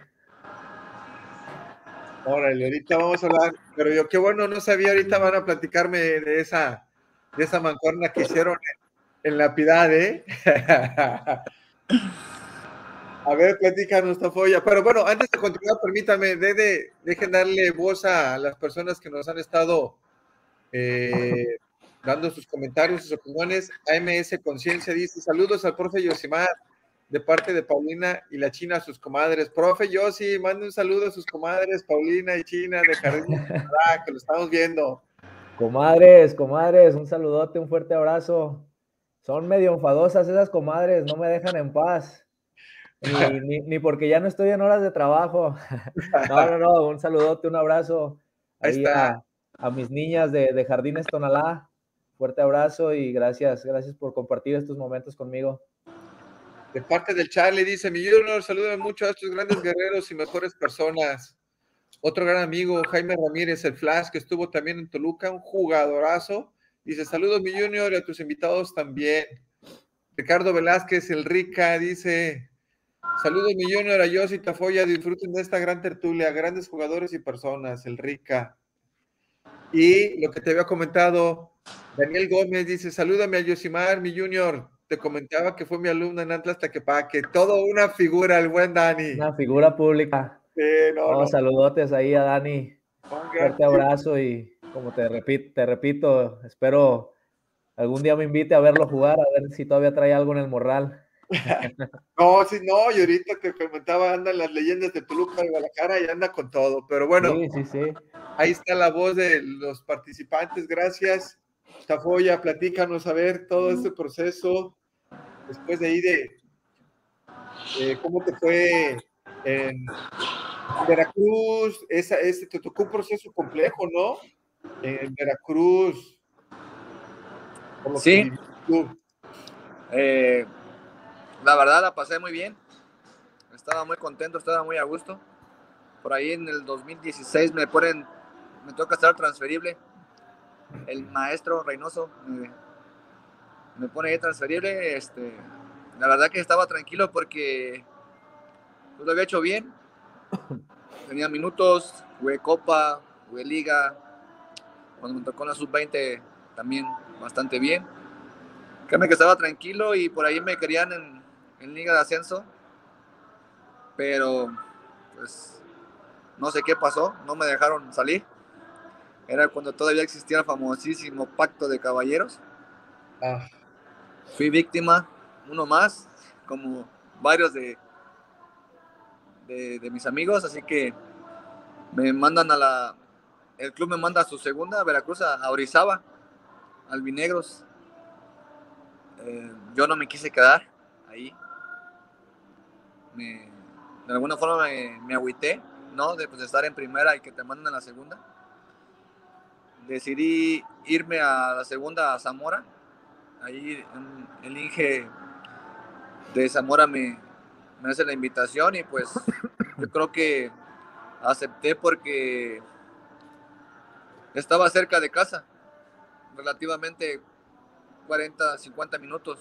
Órale, ahorita vamos a hablar, pero yo qué bueno, no sabía, ahorita van a platicarme de esa, de esa mancuerna que hicieron en, la piedad, ¿eh? <laughs> A ver, platícanos, folla Pero bueno, antes de continuar, permítame, de, dejen darle voz a las personas que nos han estado eh, dando sus comentarios, sus opiniones. AMS Conciencia dice: Saludos al profe Yosimar de parte de Paulina y la China, sus comadres. Profe Yosi, mande un saludo a sus comadres, Paulina y China de Jardín, que lo estamos viendo.
Comadres, comadres, un saludote, un fuerte abrazo. Son medio enfadosas esas comadres, no me dejan en paz. <laughs> Ni, ni, porque ya no estoy en horas de trabajo. <laughs> No, no, no, un saludote, un abrazo. Ahí, Ahí está a mis niñas de, Jardines Tonalá. Fuerte abrazo y gracias, gracias por compartir estos momentos conmigo.
De parte del Charlie dice, mi Junior, saluda mucho a estos grandes guerreros y mejores personas. Otro gran amigo, Jaime Ramírez, el Flash, que estuvo también en Toluca, un jugadorazo. Dice, saludos mi Junior y a tus invitados también. Ricardo Velázquez, el Rica, dice, saludos mi Junior, a Yossi Tafoya, disfruten de esta gran tertulia, grandes jugadores y personas, el Rica. Y lo que te había comentado, Daniel Gómez dice, salúdame a Yosimar, mi junior. Te comentaba que fue mi alumno en Atlas que todo una figura, el buen Dani.
Una figura pública. Sí, no, Saludotes ahí a Dani. Un fuerte abrazo y como te repito, te repito, espero algún día me invite a verlo jugar, a ver si todavía trae algo en el morral. <laughs>
no, sí, no, y ahorita que comentaba, andan las leyendas de Toluca y Guadalajara y anda con todo, pero bueno, ahí está la voz de los participantes, gracias. Tafoya, platícanos a ver todo este proceso, después de ahí de, cómo te fue en Veracruz, esa, ese, te tocó un proceso complejo, ¿no? En Veracruz.
sí. Eh, la verdad la pasé muy bien. Estaba muy contento, estaba muy a gusto. Por ahí en el 2016 me ponen, me toca estar transferible. El maestro Reynoso me, pone ahí transferible. Este, la verdad que estaba tranquilo porque pues, lo había hecho bien. <laughs> Tenía minutos, jugué Copa, jugué Liga. Cuando me tocó la sub-20 también bastante bien. Créeme que estaba tranquilo y por ahí me querían en, en Liga de Ascenso, pero pues no sé qué pasó, no me dejaron salir. Era cuando todavía existía el famosísimo pacto de caballeros. Ah. Fui víctima, uno más, como varios de, de, mis amigos, así que me mandan a la, el club me manda a su segunda, a Veracruz, a, Orizaba, Albinegros. Eh, yo no me quise quedar ahí de alguna forma me, me agüité, ¿no? De, pues, estar en primera y que te manden a la segunda. Decidí irme a la segunda a Zamora. Ahí el Inge de Zamora me, me hace la invitación y pues yo creo que acepté porque estaba cerca de casa, relativamente 40, 50 minutos.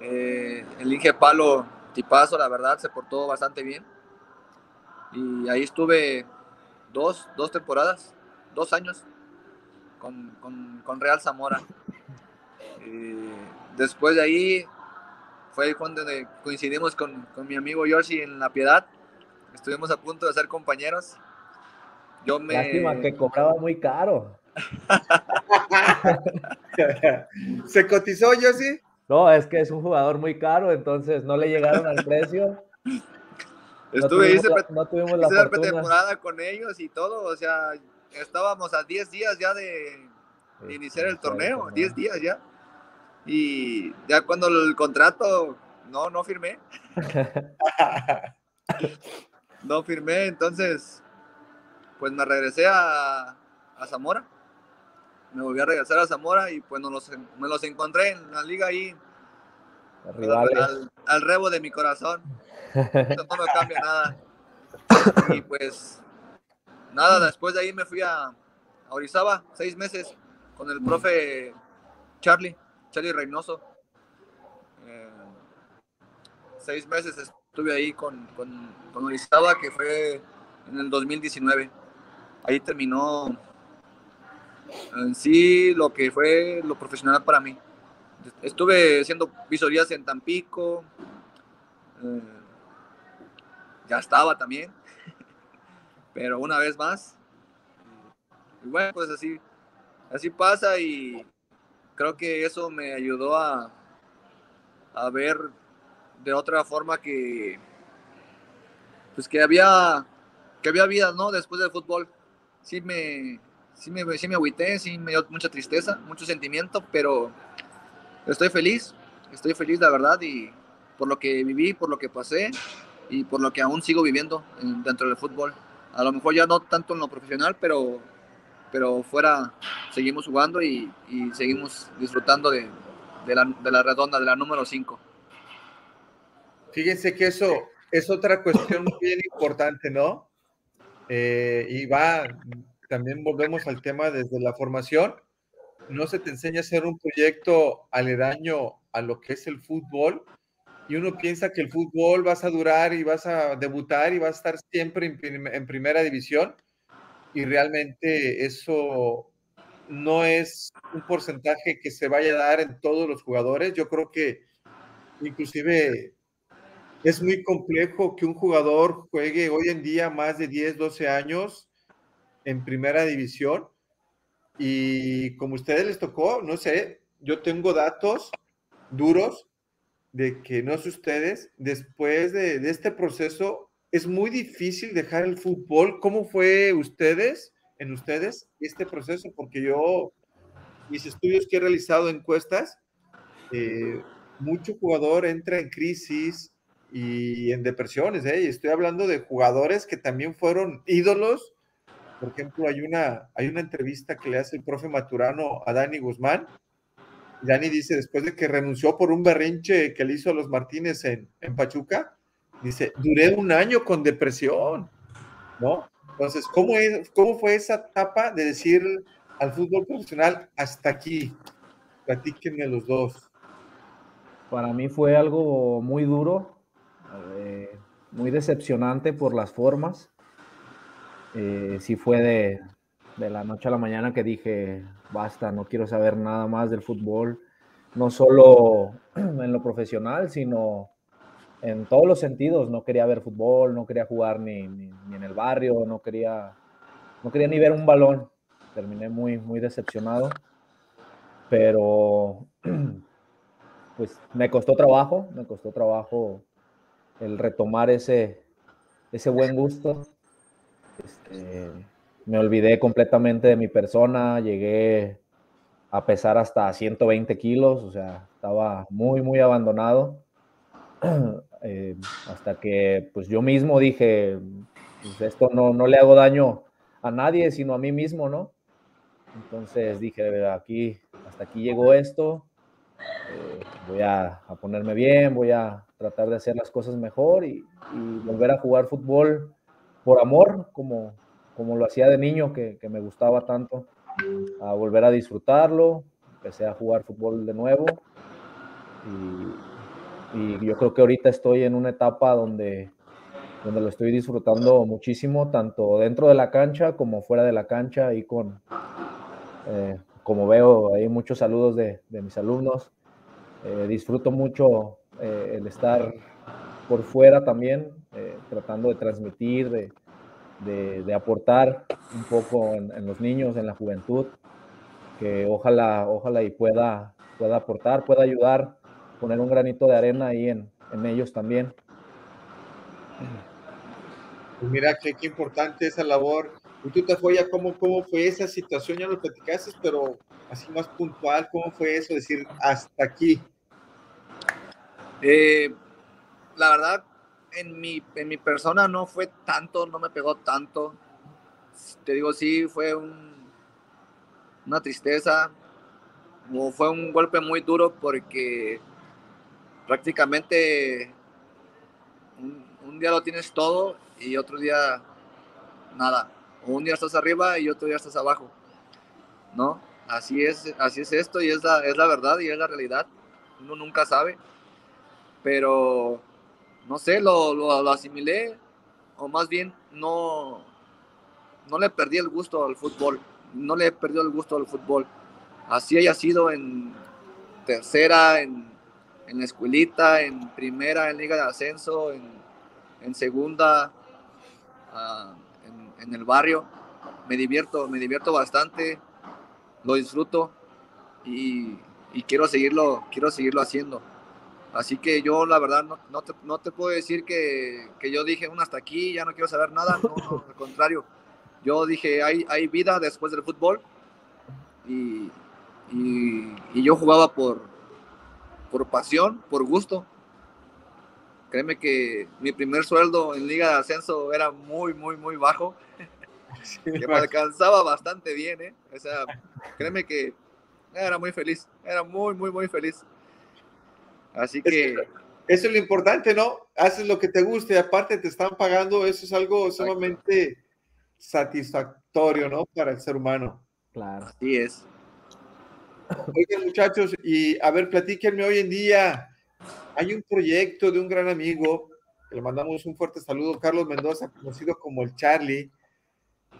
Eh, el Inge Palo, tipazo, la verdad, se portó bastante bien. Y ahí estuve dos, dos temporadas, dos años con, con, Real Zamora. después de ahí fue cuando coincidimos con, con mi amigo Yoshi en La Piedad. Estuvimos a punto de ser compañeros.
Yo me... Lástima que cobraba muy caro. <laughs>
¿Se cotizó, Yoshi?
No, es que es un jugador muy caro, entonces no le llegaron al precio.
Estuve, no tuvimos la, hice temporada con ellos y todo, o sea, estábamos a 10 días ya de, iniciar el torneo, 10 días ya. Y ya cuando el contrato, no, no firmé. <laughs> no firmé, entonces, pues me regresé a, a Zamora me volví a regresar a Zamora y pues los, me los encontré en la liga ahí. Al, al, rebo de mi corazón. no me cambia nada. Y pues nada, después de ahí me fui a, a Orizaba, seis meses, con el profe Charlie, Charlie Reynoso. Eh, seis meses estuve ahí con, con, con Orizaba, que fue en el 2019. Ahí terminó en sí lo que fue lo profesional para mí. Estuve haciendo visorías en Tampico, eh, ya estaba también, <laughs> pero una vez más. Y bueno, pues así, así pasa y creo que eso me ayudó a, a ver de otra forma que pues que había que había vida, ¿no? Después del fútbol. Sí me, sí me, sí me agüité, sí me dio mucha tristeza, mucho sentimiento, pero estoy feliz, estoy feliz la verdad y por lo que viví, por lo que pasé y por lo que aún sigo viviendo dentro del fútbol. A lo mejor ya no tanto en lo profesional, pero, pero fuera seguimos jugando y, y seguimos disfrutando de, de, la, de, la, redonda, de la número 5.
Fíjense que eso es otra cuestión bien importante, ¿no? Eh, y va también volvemos al tema desde la formación. No se te enseña a hacer un proyecto aledaño a lo que es el fútbol y uno piensa que el fútbol vas a durar y vas a debutar y vas a estar siempre en, primera división y realmente eso no es un porcentaje que se vaya a dar en todos los jugadores. Yo creo que inclusive es muy complejo que un jugador juegue hoy en día más de 10, 12 años en primera división. Y como a ustedes les tocó, no sé, yo tengo datos duros de que no sé ustedes, después de, este proceso, es muy difícil dejar el fútbol. ¿Cómo fue ustedes, en ustedes, este proceso? Porque yo, mis estudios que he realizado, encuestas, eh, mucho jugador entra en crisis y en depresiones, ¿eh? y estoy hablando de jugadores que también fueron ídolos por ejemplo, hay una, hay una entrevista que le hace el profe Maturano a Dani Guzmán. Dani dice, después de que renunció por un berrinche que le hizo a los Martínez en, en Pachuca, dice, duré un año con depresión, ¿no? Entonces, ¿cómo, es, ¿cómo fue esa etapa de decir al fútbol profesional hasta aquí? Platíquenme los dos.
Para mí fue algo muy duro, eh, muy decepcionante por las formas. Eh, sí fue de, de, la noche a la mañana que dije, basta, no quiero saber nada más del fútbol, no solo <clears throat> en lo profesional, sino en todos los sentidos. No quería ver fútbol, no quería jugar ni, ni, en el barrio, no quería, no quería ni ver un balón. Terminé muy, muy decepcionado, pero <clears throat> pues me costó trabajo, me costó trabajo el retomar ese, ese buen gusto este, me olvidé completamente de mi persona, llegué a pesar hasta 120 kilos, o sea, estaba muy, muy abandonado. <clears throat> Eh, hasta que pues yo mismo dije, pues esto no, no le hago daño a nadie, sino a mí mismo, ¿no? Entonces dije, aquí, hasta aquí llegó esto, eh, voy a, a, ponerme bien, voy a tratar de hacer las cosas mejor y, volver a jugar fútbol por amor, como, como lo hacía de niño, que, me gustaba tanto, a volver a disfrutarlo. Empecé a jugar fútbol de nuevo y yo creo que ahorita estoy en una etapa donde, donde lo estoy disfrutando muchísimo, tanto dentro de la cancha como fuera de la cancha y con, eh, como veo, hay muchos saludos de, de mis alumnos. Eh, disfruto mucho eh, el estar por fuera también, tratando de transmitir, de, de, aportar un poco en, en, los niños, en la juventud, que ojalá, ojalá y pueda, pueda aportar, pueda ayudar poner un granito de arena ahí en, en ellos también.
Pues mira, qué, qué importante esa labor. ¿Y tú te fue ya cómo, cómo fue esa situación? Ya lo platicaste, pero así más puntual, ¿cómo fue eso? Decir, hasta aquí.
Eh, la verdad, en mi, en mi persona no fue tanto, no me pegó tanto. Te digo, sí, fue un, una tristeza, fue un golpe muy duro porque prácticamente un, un, día lo tienes todo y otro día nada. O un día estás arriba y otro día estás abajo. ¿No? Así es, así es esto y es la, es la verdad y es la realidad. Uno nunca sabe. Pero, no sé, lo, lo, asimilé o más bien no, no le perdí el gusto al fútbol. No le perdió el gusto al fútbol. Así haya sido en tercera, en en la escuelita, en primera, en liga de ascenso, en, en segunda, uh, en, en, el barrio. Me divierto, me divierto bastante, lo disfruto y, y, quiero, seguirlo, quiero seguirlo haciendo. Así que yo la verdad no, no, te, no te, puedo decir que, que, yo dije un hasta aquí, ya no quiero saber nada, no, no al contrario. Yo dije, hay, hay vida después del fútbol y, y, y yo jugaba por, por pasión, por gusto. Créeme que mi primer sueldo en Liga de Ascenso era muy, muy, muy bajo. Sí, que me alcanzaba bastante bien, ¿eh? O sea, créeme que era muy feliz, era muy, muy, muy feliz. Así que...
Eso es lo importante, ¿no? Haces lo que te guste y aparte te están pagando, eso es algo sumamente satisfactorio, ¿no? Para el ser humano.
Claro.
Así es.
Oigan, muchachos, y a ver, platíquenme hoy en día. Hay un proyecto de un gran amigo, le mandamos un fuerte saludo, Carlos Mendoza, conocido como el Charlie.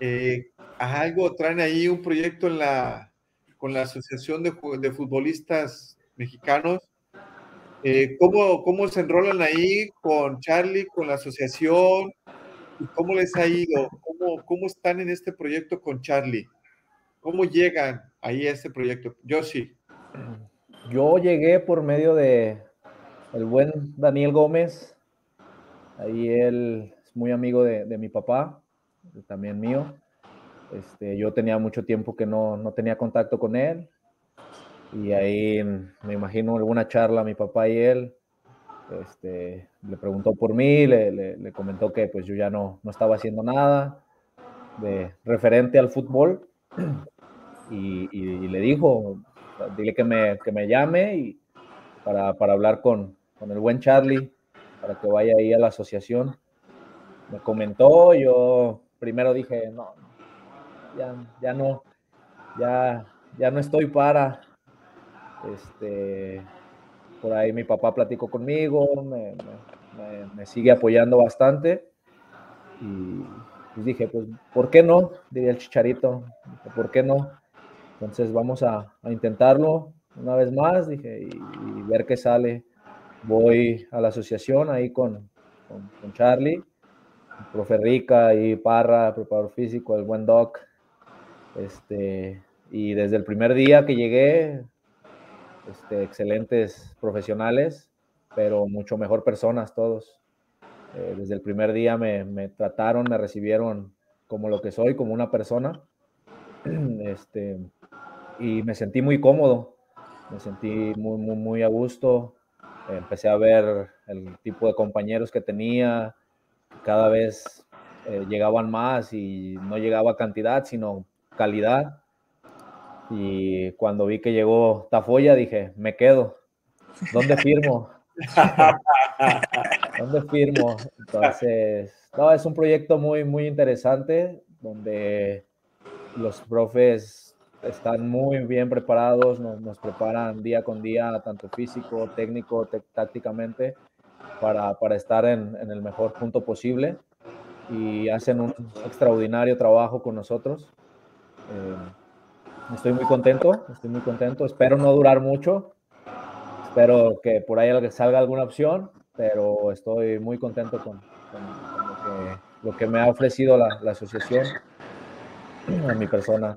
Eh, algo traen ahí un proyecto en la, con la Asociación de, de Futbolistas Mexicanos. Eh, ¿cómo, ¿Cómo se enrolan ahí con Charlie, con la asociación? ¿Y cómo les ha ido? ¿Cómo, ¿Cómo están en este proyecto con Charlie? ¿Cómo llegan ahí a este proyecto? Yo sí.
Yo llegué por medio de el buen Daniel Gómez. Ahí él es muy amigo de, de mi papá, también mío. Este, yo tenía mucho tiempo que no, no, tenía contacto con él. Y ahí me imagino alguna charla mi papá y él. Este, le preguntó por mí, le, le, le, comentó que pues yo ya no, no estaba haciendo nada de referente al fútbol <clears throat> y, y, y le dijo, dile que me, que me llame y para, para hablar con, con, el buen Charlie, para que vaya ahí a la asociación. Me comentó, yo primero dije, no, ya, ya no, ya, ya no estoy para. Este, por ahí mi papá platicó conmigo, me, me, me sigue apoyando bastante y pues dije, pues, ¿por qué no? Diría el chicharito, ¿por qué no? Entonces vamos a, a intentarlo una vez más, dije, y, y, ver qué sale. Voy a la asociación ahí con, con, con Charlie, el profe Rica y Parra, preparador físico, el buen Doc. Este, y desde el primer día que llegué, este, excelentes profesionales, pero mucho mejor personas todos. Eh, desde el primer día me, trataron, me recibieron como lo que soy, como una persona. <clears throat> Este, y me sentí muy cómodo, me sentí muy, muy, muy a gusto. Empecé a ver el tipo de compañeros que tenía, cada vez eh, llegaban más y no llegaba cantidad, sino calidad. Y cuando vi que llegó Tafoya, dije, me quedo. ¿Dónde firmo? <laughs> ¿Dónde firmo? Entonces, no, es un proyecto muy, muy interesante donde los profes están muy bien preparados, nos, preparan día con día, tanto físico, técnico, tácticamente, para, estar en, el mejor punto posible y hacen un extraordinario trabajo con nosotros. Eh, estoy muy contento, estoy muy contento. Espero no durar mucho. Espero que por ahí salga alguna opción, pero estoy muy contento con, lo, que, me ha ofrecido la, la asociación a mi persona.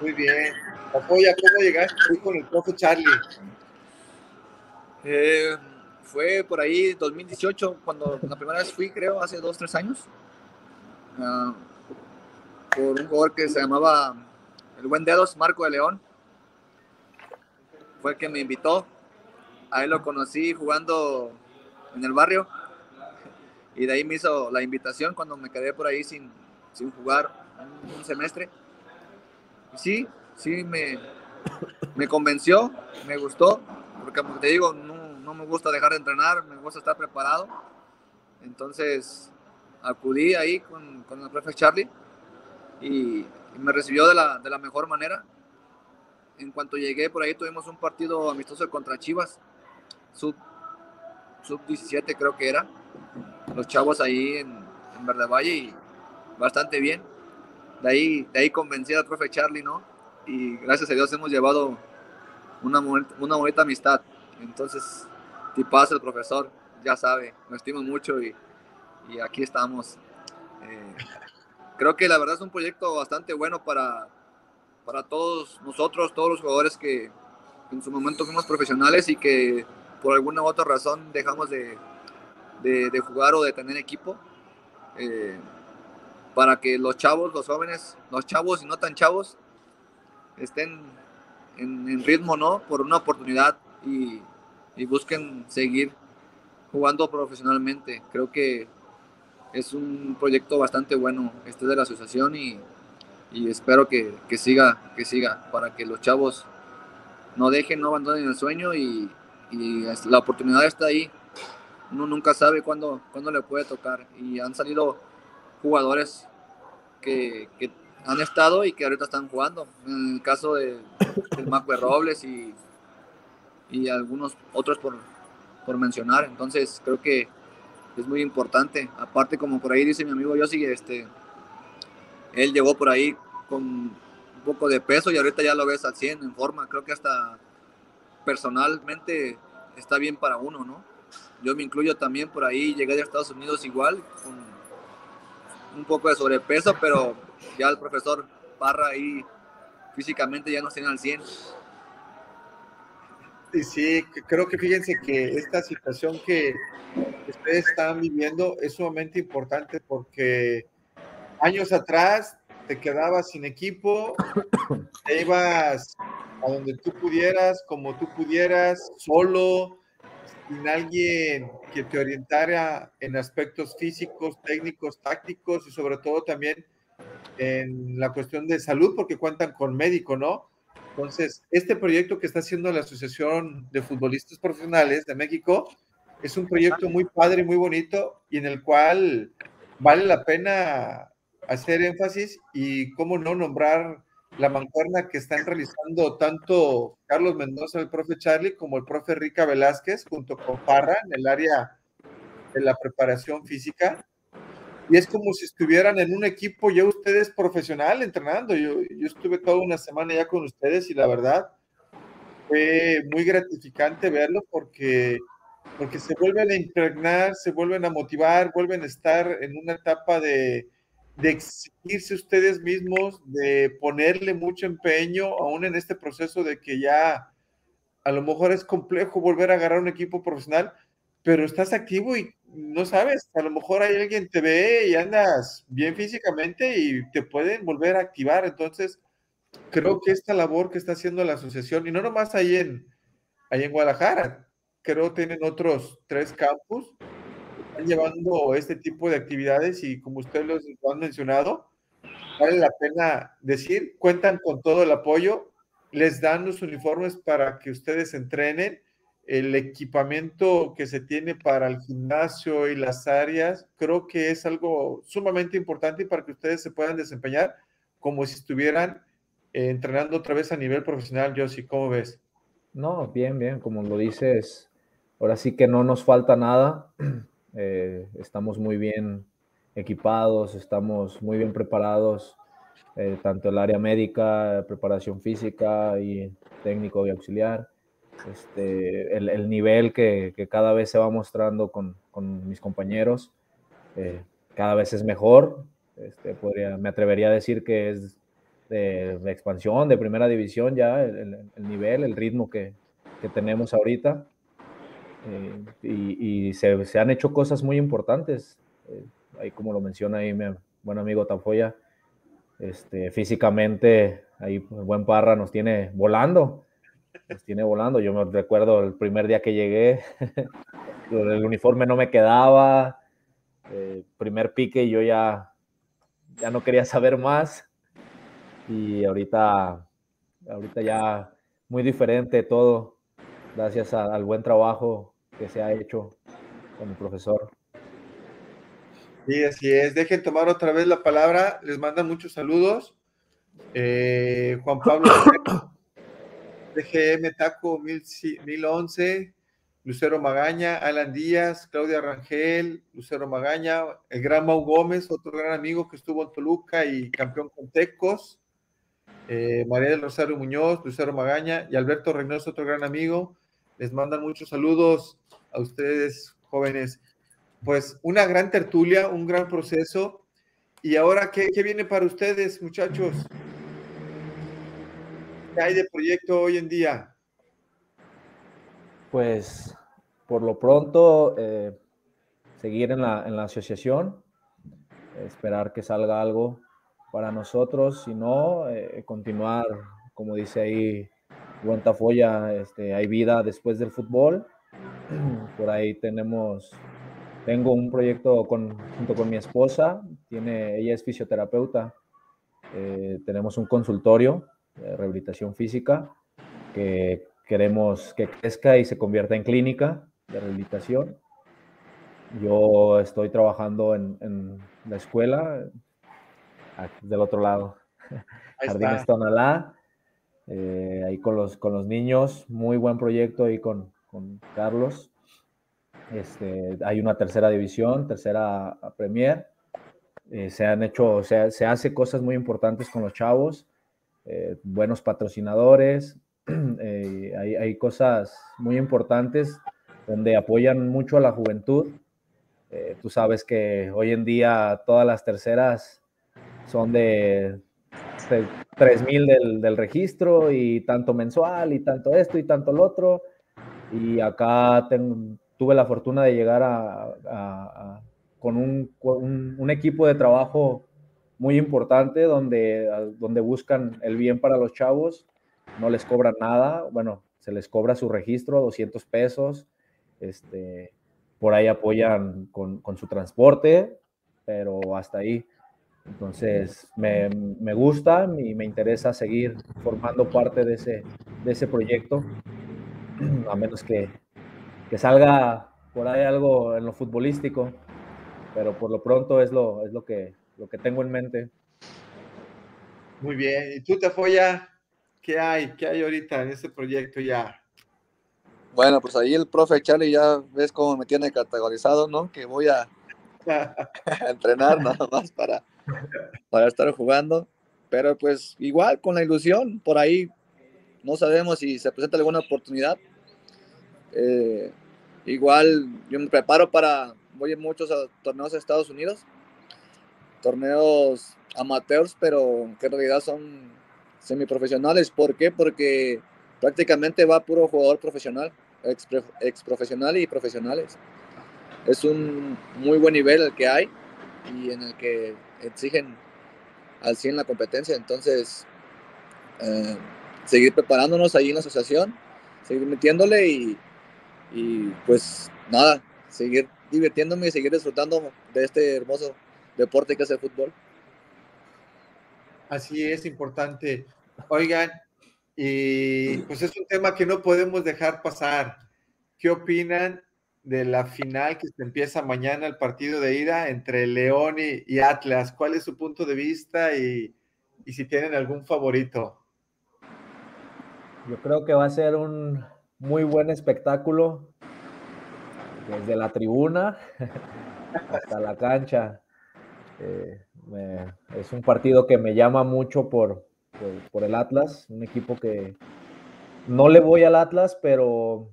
Muy bien. Apoya, ¿cómo llegaste con el profe Charlie?
Eh, fue por ahí 2018, cuando la primera vez fui, creo, hace dos, tres años, uh, por un jugador que se llamaba el Buen Dedos, Marco de León. Fue el que me invitó. Ahí lo conocí jugando en el barrio. Y de ahí me hizo la invitación cuando me quedé por ahí sin, sin jugar un semestre sí, sí me, me convenció, me gustó, porque como te digo, no, no, me gusta dejar de entrenar, me gusta estar preparado. Entonces acudí ahí con, con el profe Charlie y, me recibió de la, de la, mejor manera. En cuanto llegué por ahí tuvimos un partido amistoso contra Chivas, sub, sub 17 creo que era, los chavos ahí en, en Verde Valle y bastante bien de ahí, de ahí convencí al profe Charlie, ¿no? Y gracias a Dios hemos llevado una, una bonita amistad. Entonces, pasa el profesor, ya sabe, me estimo mucho y, y aquí estamos. Eh, creo que la verdad es un proyecto bastante bueno para, para todos nosotros, todos los jugadores que en su momento fuimos profesionales y que por alguna u otra razón dejamos de, de, jugar o de tener equipo. Eh, para que los chavos, los jóvenes, los chavos y no tan chavos estén en, ritmo, ¿no? Por una oportunidad y, busquen seguir jugando profesionalmente. Creo que es un proyecto bastante bueno este de la asociación y, espero que, siga, que siga para que los chavos no dejen, no abandonen el sueño y, la oportunidad está ahí. Uno nunca sabe cuándo, cuándo le puede tocar y han salido jugadores que, han estado y que ahorita están jugando. En el caso de, del Macue Robles y, y algunos otros por, por mencionar. Entonces creo que es muy importante. Aparte, como por ahí dice mi amigo Yossi, este, él llegó por ahí con un poco de peso y ahorita ya lo ves al 100 en forma. Creo que hasta personalmente está bien para uno, ¿no? Yo me incluyo también por ahí, llegué de Estados Unidos igual, con un poco de sobrepeso, pero ya el profesor Parra ahí físicamente ya nos tiene al 100.
Y sí, creo que fíjense que esta situación que ustedes están viviendo es sumamente importante porque años atrás te quedabas sin equipo, <coughs> te ibas a donde tú pudieras, como tú pudieras, solo, sin alguien que te orientara en aspectos físicos, técnicos, tácticos y sobre todo también en la cuestión de salud, porque cuentan con médico, ¿no? Entonces, este proyecto que está haciendo la Asociación de Futbolistas Profesionales de México es un proyecto muy padre y muy bonito y en el cual vale la pena hacer énfasis y, cómo no, nombrar la mancuerna que están realizando tanto Carlos Mendoza, el profe Charlie, como el profe Rica Velázquez, junto con Parra, en el área de la preparación física. Y es como si estuvieran en un equipo ya ustedes profesional entrenando. Yo, yo estuve toda una semana ya con ustedes y la verdad fue muy gratificante verlo porque, porque se vuelven a impregnar, se vuelven a motivar, vuelven a estar en una etapa de, de exigirse ustedes mismos, de ponerle mucho empeño, aún en este proceso de que ya a lo mejor es complejo volver a agarrar un equipo profesional, pero estás activo y no sabes, a lo mejor hay alguien te ve y andas bien físicamente y te pueden volver a activar. Entonces, creo que esta labor que está haciendo la asociación, y no nomás ahí en, ahí en Guadalajara, creo tienen otros tres campus, están llevando este tipo de actividades y como ustedes lo han mencionado, vale la pena decir, cuentan con todo el apoyo, les dan los uniformes para que ustedes entrenen, el equipamiento que se tiene para el gimnasio y las áreas, creo que es algo sumamente importante para que ustedes se puedan desempeñar como si estuvieran eh, entrenando otra vez a nivel profesional, Josie, ¿cómo ves?
No, bien, bien, como lo dices, ahora sí que no nos falta nada, <clears throat> eh, estamos muy bien equipados, estamos muy bien preparados, eh, tanto el área médica, preparación física y técnico y auxiliar. Este, el, nivel que, cada vez se va mostrando con, mis compañeros, cada vez es mejor. Este, podría, me atrevería a decir que es de, expansión, de primera división ya, el, nivel, el ritmo que, que tenemos ahorita. Eh, y, se, se, han hecho cosas muy importantes. Eh, ahí como lo menciona ahí mi buen amigo Tafoya, este, físicamente ahí el buen Parra nos tiene volando, nos tiene volando. Yo me recuerdo el primer día que llegué, <laughs> el uniforme no me quedaba, eh, primer pique yo ya, ya no quería saber más y ahorita, ahorita ya muy diferente todo, gracias al buen trabajo que se ha hecho con el profesor.
Sí, así es. Dejen tomar otra vez la palabra. Les mandan muchos saludos. Eh, Juan Pablo DGM Taco 1011, Lucero Magaña, Alan Díaz, Claudia Rangel, Lucero Magaña, el gran Mau Gómez, otro gran amigo que estuvo en Toluca y campeón con Tecos, eh, María del Rosario Muñoz, Lucero Magaña y Alberto Reynoso, otro gran amigo. Les mandan muchos saludos a ustedes, jóvenes. Pues una gran tertulia, un gran proceso. Y ahora, ¿qué, viene para ustedes, muchachos? ¿Qué hay de proyecto hoy en día?
Pues por lo pronto, eh, seguir en la, en la asociación, esperar que salga algo para nosotros, si no, eh, continuar, como dice ahí Guantafoya, este, hay vida después del fútbol. <clears throat> Por ahí tenemos, tengo un proyecto con, junto con mi esposa, tiene, ella es fisioterapeuta, eh, tenemos un consultorio de rehabilitación física que queremos que crezca y se convierta en clínica de rehabilitación. Yo estoy trabajando en, en la escuela, del otro lado. <laughs> Jardines Tonalá, eh, ahí con los, con los niños, muy buen proyecto ahí con, con Carlos. Este, hay una tercera división, tercera Premier. Eh, se han hecho, se, se, hace cosas muy importantes con los chavos, eh, buenos patrocinadores, <clears throat> hay, hay, cosas muy importantes donde apoyan mucho a la juventud. tú sabes que hoy en día todas las terceras son de, 3 mil del, registro y tanto mensual y tanto esto y tanto lo otro. Y acá tuve la fortuna de llegar a, con un, equipo de trabajo muy importante donde, donde buscan el bien para los chavos, no les cobran nada, bueno, se les cobra su registro, 200 pesos, este, por ahí apoyan con, con su transporte, pero hasta ahí. Entonces, me, me, gusta y me interesa seguir formando parte de ese, de ese proyecto, <clears throat> a menos que, que salga por ahí algo en lo futbolístico, pero por lo pronto es lo, es lo, que, lo que tengo en mente.
Muy bien, ¿y tú te folla? ¿Qué hay? ¿Qué hay ahorita en ese proyecto ya?
Bueno, pues ahí el profe Charlie ya ves cómo me tiene categorizado, ¿no? Que voy a, a <laughs> entrenar nada más para para estar jugando. Pero pues igual con la ilusión, por ahí no sabemos si se presenta alguna oportunidad. Eh, igual yo me preparo para, voy a muchos torneos de Estados Unidos, torneos amateurs, pero que en realidad son semiprofesionales. ¿Por qué? Porque prácticamente va puro jugador profesional, ex, ex profesional y profesionales. Es un muy buen nivel el que hay y en el que exigen al 100 la competencia. Entonces, eh, seguir preparándonos ahí en la asociación, seguir metiéndole y, y, pues nada, seguir divirtiéndome y seguir disfrutando de este hermoso deporte que es el fútbol.
Así es, importante. Oigan, y pues es un tema que no podemos dejar pasar. ¿Qué opinan de la final que se empieza mañana, el partido de ida entre León y, Atlas. ¿Cuál es su punto de vista y, si tienen algún favorito?
Yo creo que va a ser un muy buen espectáculo desde la tribuna <laughs> hasta la cancha. Eh, es un partido que me llama mucho por, por, el Atlas, un equipo que no le voy al Atlas, pero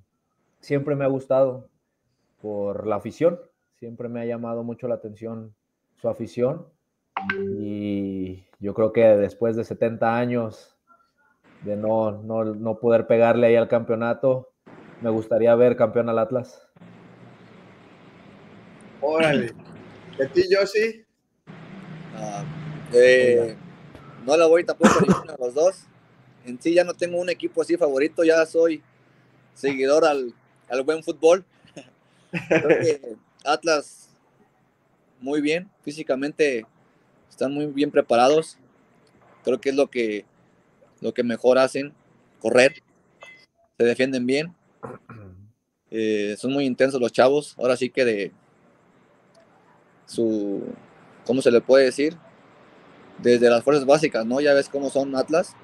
siempre me ha gustado por la afición, siempre me ha llamado mucho la atención su afición y yo creo que después de 70 años de no, no, poder pegarle ahí al campeonato, me gustaría ver campeón al Atlas.
Órale. ¿De ti, Josie?
Ah, eh, no la voy tampoco a los dos. En sí ya no tengo un equipo así favorito, ya soy seguidor al, al buen fútbol. Creo que Atlas muy bien, físicamente están muy bien preparados. Creo que es lo que lo que mejor hacen, correr, se defienden bien, eh, son muy intensos los chavos, ahora sí que de su, ¿cómo se le puede decir? Desde las fuerzas básicas, ¿no? Ya ves cómo son Atlas,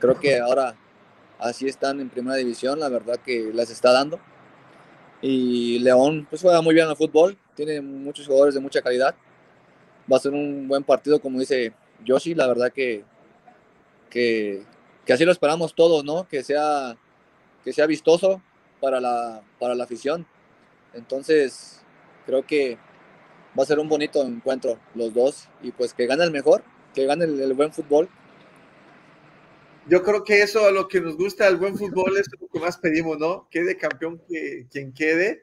creo que ahora así están en primera división, la verdad que las está dando. Y León pues juega muy bien al fútbol, tiene muchos jugadores de mucha calidad. Va a ser un buen partido, como dice Yoshi, la verdad que que, así lo esperamos todos, ¿no? Que sea, que sea vistoso para la, para la afición. Entonces, creo que va a ser un bonito encuentro los dos y pues que gane el mejor, que gane el, buen fútbol.
Yo creo que eso, lo que nos gusta del buen fútbol, es lo que más pedimos, ¿no? Quede campeón que, quien quede.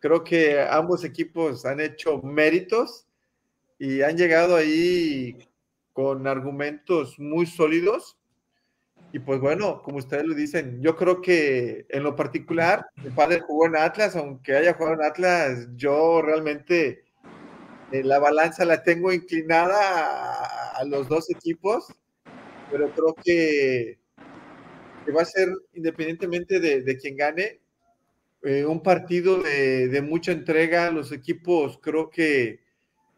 Creo que ambos equipos han hecho méritos y han llegado ahí con argumentos muy sólidos. Y pues bueno, como ustedes lo dicen, yo creo que en lo particular, mi padre jugó en Atlas, aunque haya jugado en Atlas, yo realmente eh, la balanza la tengo inclinada a, los dos equipos, pero creo que, va a ser, independientemente de, de quien gane, eh, un partido de, mucha entrega. Los equipos creo que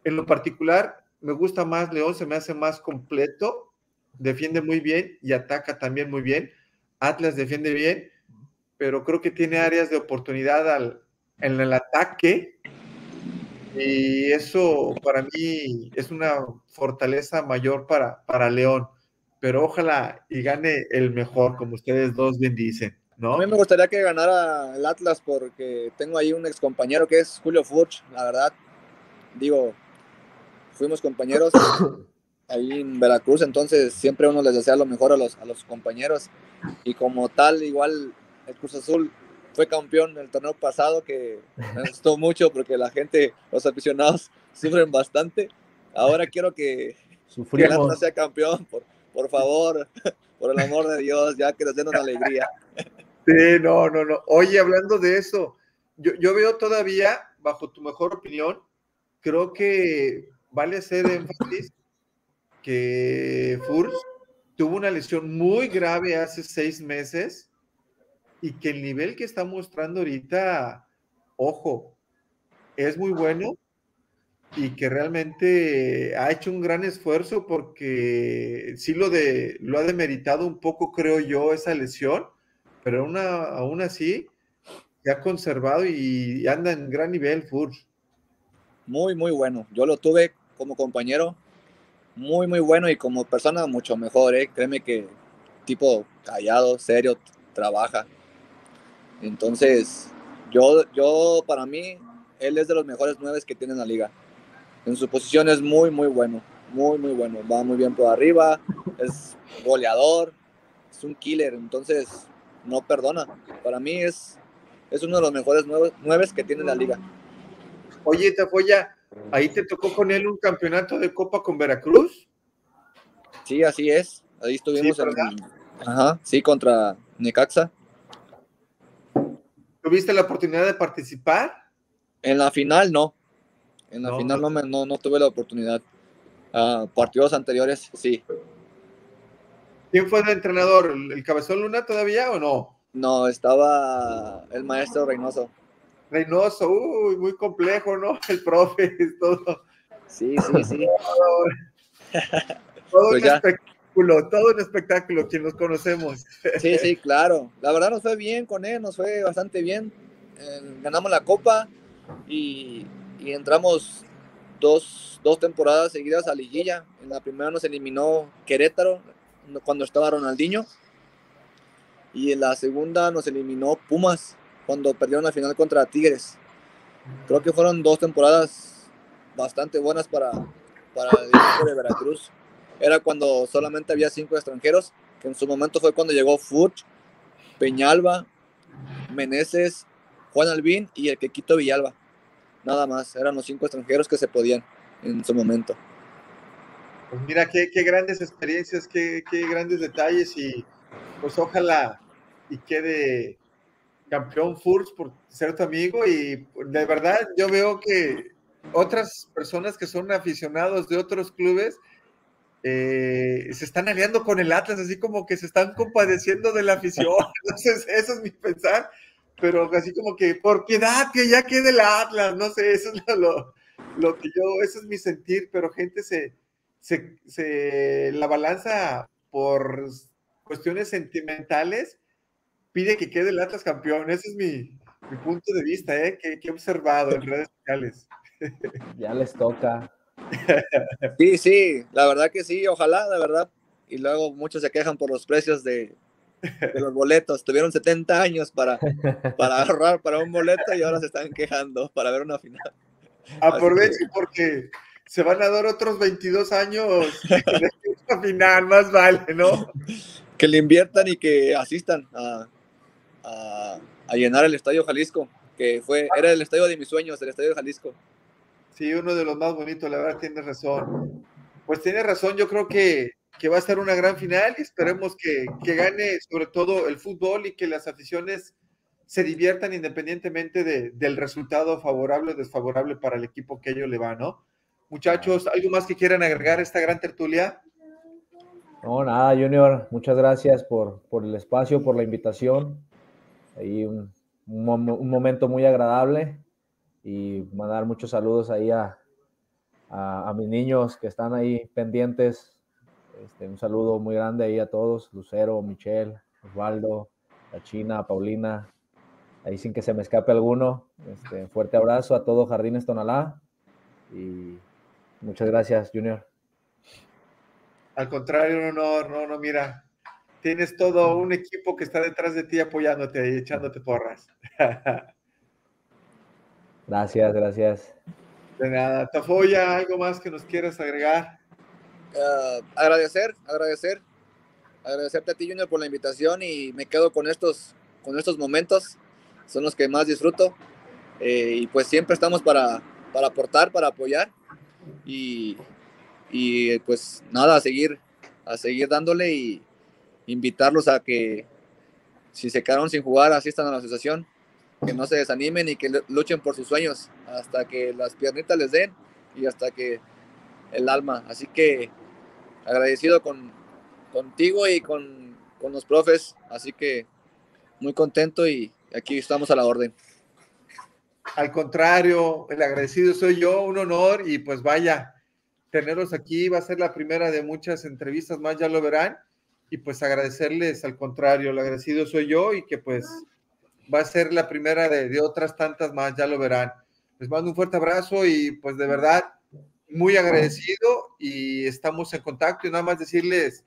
en lo particular me gusta más León, se me hace más completo, defiende muy bien y ataca también muy bien. Atlas defiende bien, pero creo que tiene áreas de oportunidad en el ataque y eso para mí es una fortaleza mayor para, para León, pero ojalá y gane el mejor, como ustedes dos bien dicen. ¿No?
A mí me gustaría que ganara el Atlas porque tengo ahí un ex compañero que es Julio Furch, la verdad. Digo, fuimos compañeros <coughs> ahí en Veracruz, entonces siempre uno les desea lo mejor a los, a los compañeros. Y como tal, igual el Cruz Azul fue campeón el torneo pasado, que me gustó mucho porque la gente, los aficionados, sufren bastante. Ahora quiero que, que el Atlas sea campeón, por, por favor, <laughs> por el amor de Dios, ya que nos den una alegría.
Sí, no, no, no. Oye, hablando de eso, yo, yo veo todavía, bajo tu mejor opinión, creo que vale hacer énfasis que Furs tuvo una lesión muy grave hace seis meses y que el nivel que está mostrando ahorita, ojo, es muy bueno y que realmente ha hecho un gran esfuerzo porque sí lo, de, lo ha demeritado un poco, creo yo, esa lesión, pero una, aún así se ha conservado y anda en gran nivel Furs.
Muy, muy bueno. Yo lo tuve como compañero, muy, muy bueno y como persona mucho mejor, ¿eh? Créeme que tipo callado, serio, trabaja. Entonces, yo, yo para mí, él es de los mejores nueve que tiene en la liga. En su posición es muy, muy bueno, muy, muy bueno. Va muy bien por arriba, es goleador, es un killer, entonces no perdona. Para mí es, es uno de los mejores nueve, que tiene en la liga.
Oye, Tafoya, Ahí te tocó con él un campeonato de Copa con Veracruz.
Sí, así es. Ahí estuvimos en, ajá, sí, contra Necaxa.
¿Tuviste la oportunidad de participar?
En la final no. En la final no, me, no, tuve la oportunidad. Uh, partidos anteriores sí.
¿Quién fue el entrenador? ¿El Cabezón Luna todavía o no?
No, estaba el maestro Reynoso.
Reynoso, uy, muy complejo, ¿no? <laughs> El profe, todo.
Sí, sí, sí. <laughs>
todo, pues espectáculo, todo un espectáculo, quien nos conocemos.
Sí, sí, claro. La verdad nos fue bien con él, nos fue bastante bien. Eh, ganamos la copa y, y entramos dos, dos, temporadas seguidas a liguilla. En la primera nos eliminó Querétaro cuando estaba Ronaldinho y en la segunda nos eliminó Pumas cuando perdieron la final contra Tigres. Creo que fueron dos temporadas bastante buenas para, para el equipo de Veracruz. Era cuando solamente había cinco extranjeros, que en su momento fue cuando llegó Furch, Peñalba, Meneses, Juan Albín y el Quequito Villalba. Nada más, eran los cinco extranjeros que se podían en su momento.
Pues mira, qué, qué grandes experiencias, qué, qué grandes detalles y pues ojalá y quede campeón Furs por ser tu amigo y de verdad yo veo que otras personas que son aficionados de otros clubes eh, se están aliando con el Atlas, así como que se están compadeciendo de la afición. <laughs> Entonces, eso es mi pensar, pero así como que por piedad que ya quede el Atlas, no sé, eso es lo, lo, que yo, eso es mi sentir, pero gente se, se, se la balanza por cuestiones sentimentales pide que quede el Atlas campeón. Ese es mi, mi punto de vista, ¿eh? que, que, he observado en redes sociales.
Ya les toca.
Sí, sí, la verdad que sí, ojalá, la verdad. Y luego muchos se quejan por los precios de, de los boletos. Tuvieron 70 años para, para <laughs> ahorrar para un boleto y ahora se están quejando para ver una final.
Aprovechen porque se van a dar otros 22 años de una final, más vale, ¿no? <laughs>
Que le inviertan y que asistan a, a, a, llenar el Estadio Jalisco, que fue, era el estadio de mis sueños, el Estadio Jalisco.
Sí, uno de los más bonitos, la verdad, tienes razón. Pues tiene razón, yo creo que, que, va a ser una gran final y esperemos que, que, gane sobre todo el fútbol y que las aficiones se diviertan independientemente de, del resultado favorable o desfavorable para el equipo que ellos le va, ¿no? Muchachos, ¿algo más que quieran agregar a esta gran tertulia?
No, nada, Junior, muchas gracias por, por el espacio, por la invitación ahí un, un, momento muy agradable y mandar muchos saludos ahí a, a, a mis niños que están ahí pendientes. Este, un saludo muy grande ahí a todos, Lucero, Michelle, Osvaldo, la China, Paulina, ahí sin que se me escape alguno. Este, fuerte abrazo a todo Jardines Tonalá y muchas gracias, Junior.
Al contrario, un honor, no, no, mira, tienes todo un equipo que está detrás de ti apoyándote y echándote porras. <laughs>
gracias, gracias.
De nada. Tafoya, ¿algo más que nos quieras agregar?
Uh, agradecer, agradecer, agradecerte a ti, Junior, por la invitación y me quedo con estos, con estos momentos, son los que más disfruto eh, y pues siempre estamos para, para aportar, para apoyar y, y pues nada, a seguir, a seguir dándole y, invitarlos a que si se quedaron sin jugar, asistan a la asociación, que no se desanimen y que luchen por sus sueños hasta que las piernitas les den y hasta que el alma. Así que agradecido con, contigo y con, con los profes, así que muy contento y aquí estamos a la orden.
Al contrario, el agradecido soy yo, un honor y pues vaya, tenerlos aquí va a ser la primera de muchas entrevistas más, ya lo verán y pues agradecerles, al contrario, el agradecido soy yo y que pues va a ser la primera de, de, otras tantas más, ya lo verán. Les mando un fuerte abrazo y pues de verdad muy agradecido y estamos en contacto y nada más decirles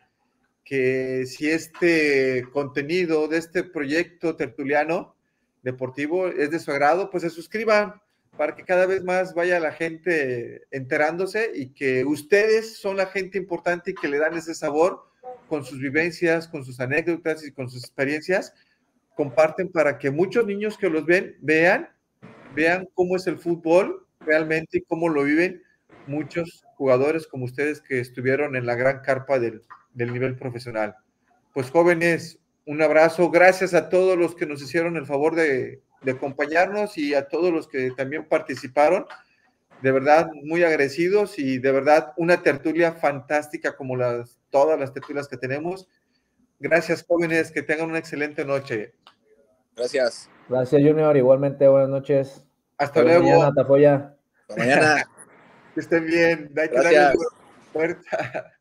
que si este contenido de este proyecto tertuliano deportivo es de su agrado, pues se suscriban para que cada vez más vaya la gente enterándose y que ustedes son la gente importante y que le dan ese sabor con sus vivencias, con sus anécdotas y con sus experiencias, comparten para que muchos niños que los ven vean, vean cómo es el fútbol realmente y cómo lo viven muchos jugadores como ustedes que estuvieron en la gran carpa del, del nivel profesional. Pues jóvenes, un abrazo, gracias a todos los que nos hicieron el favor de, de acompañarnos y a todos los que también participaron de verdad muy agradecidos y de verdad una tertulia fantástica como las, todas las tertulias que tenemos. Gracias jóvenes, que tengan una excelente noche.
Gracias.
Gracias Junior, igualmente buenas noches.
Hasta, Hasta luego.
Mañana, Tafoya.
Hasta mañana. <laughs>
que estén bien. Hay que darle fuerza.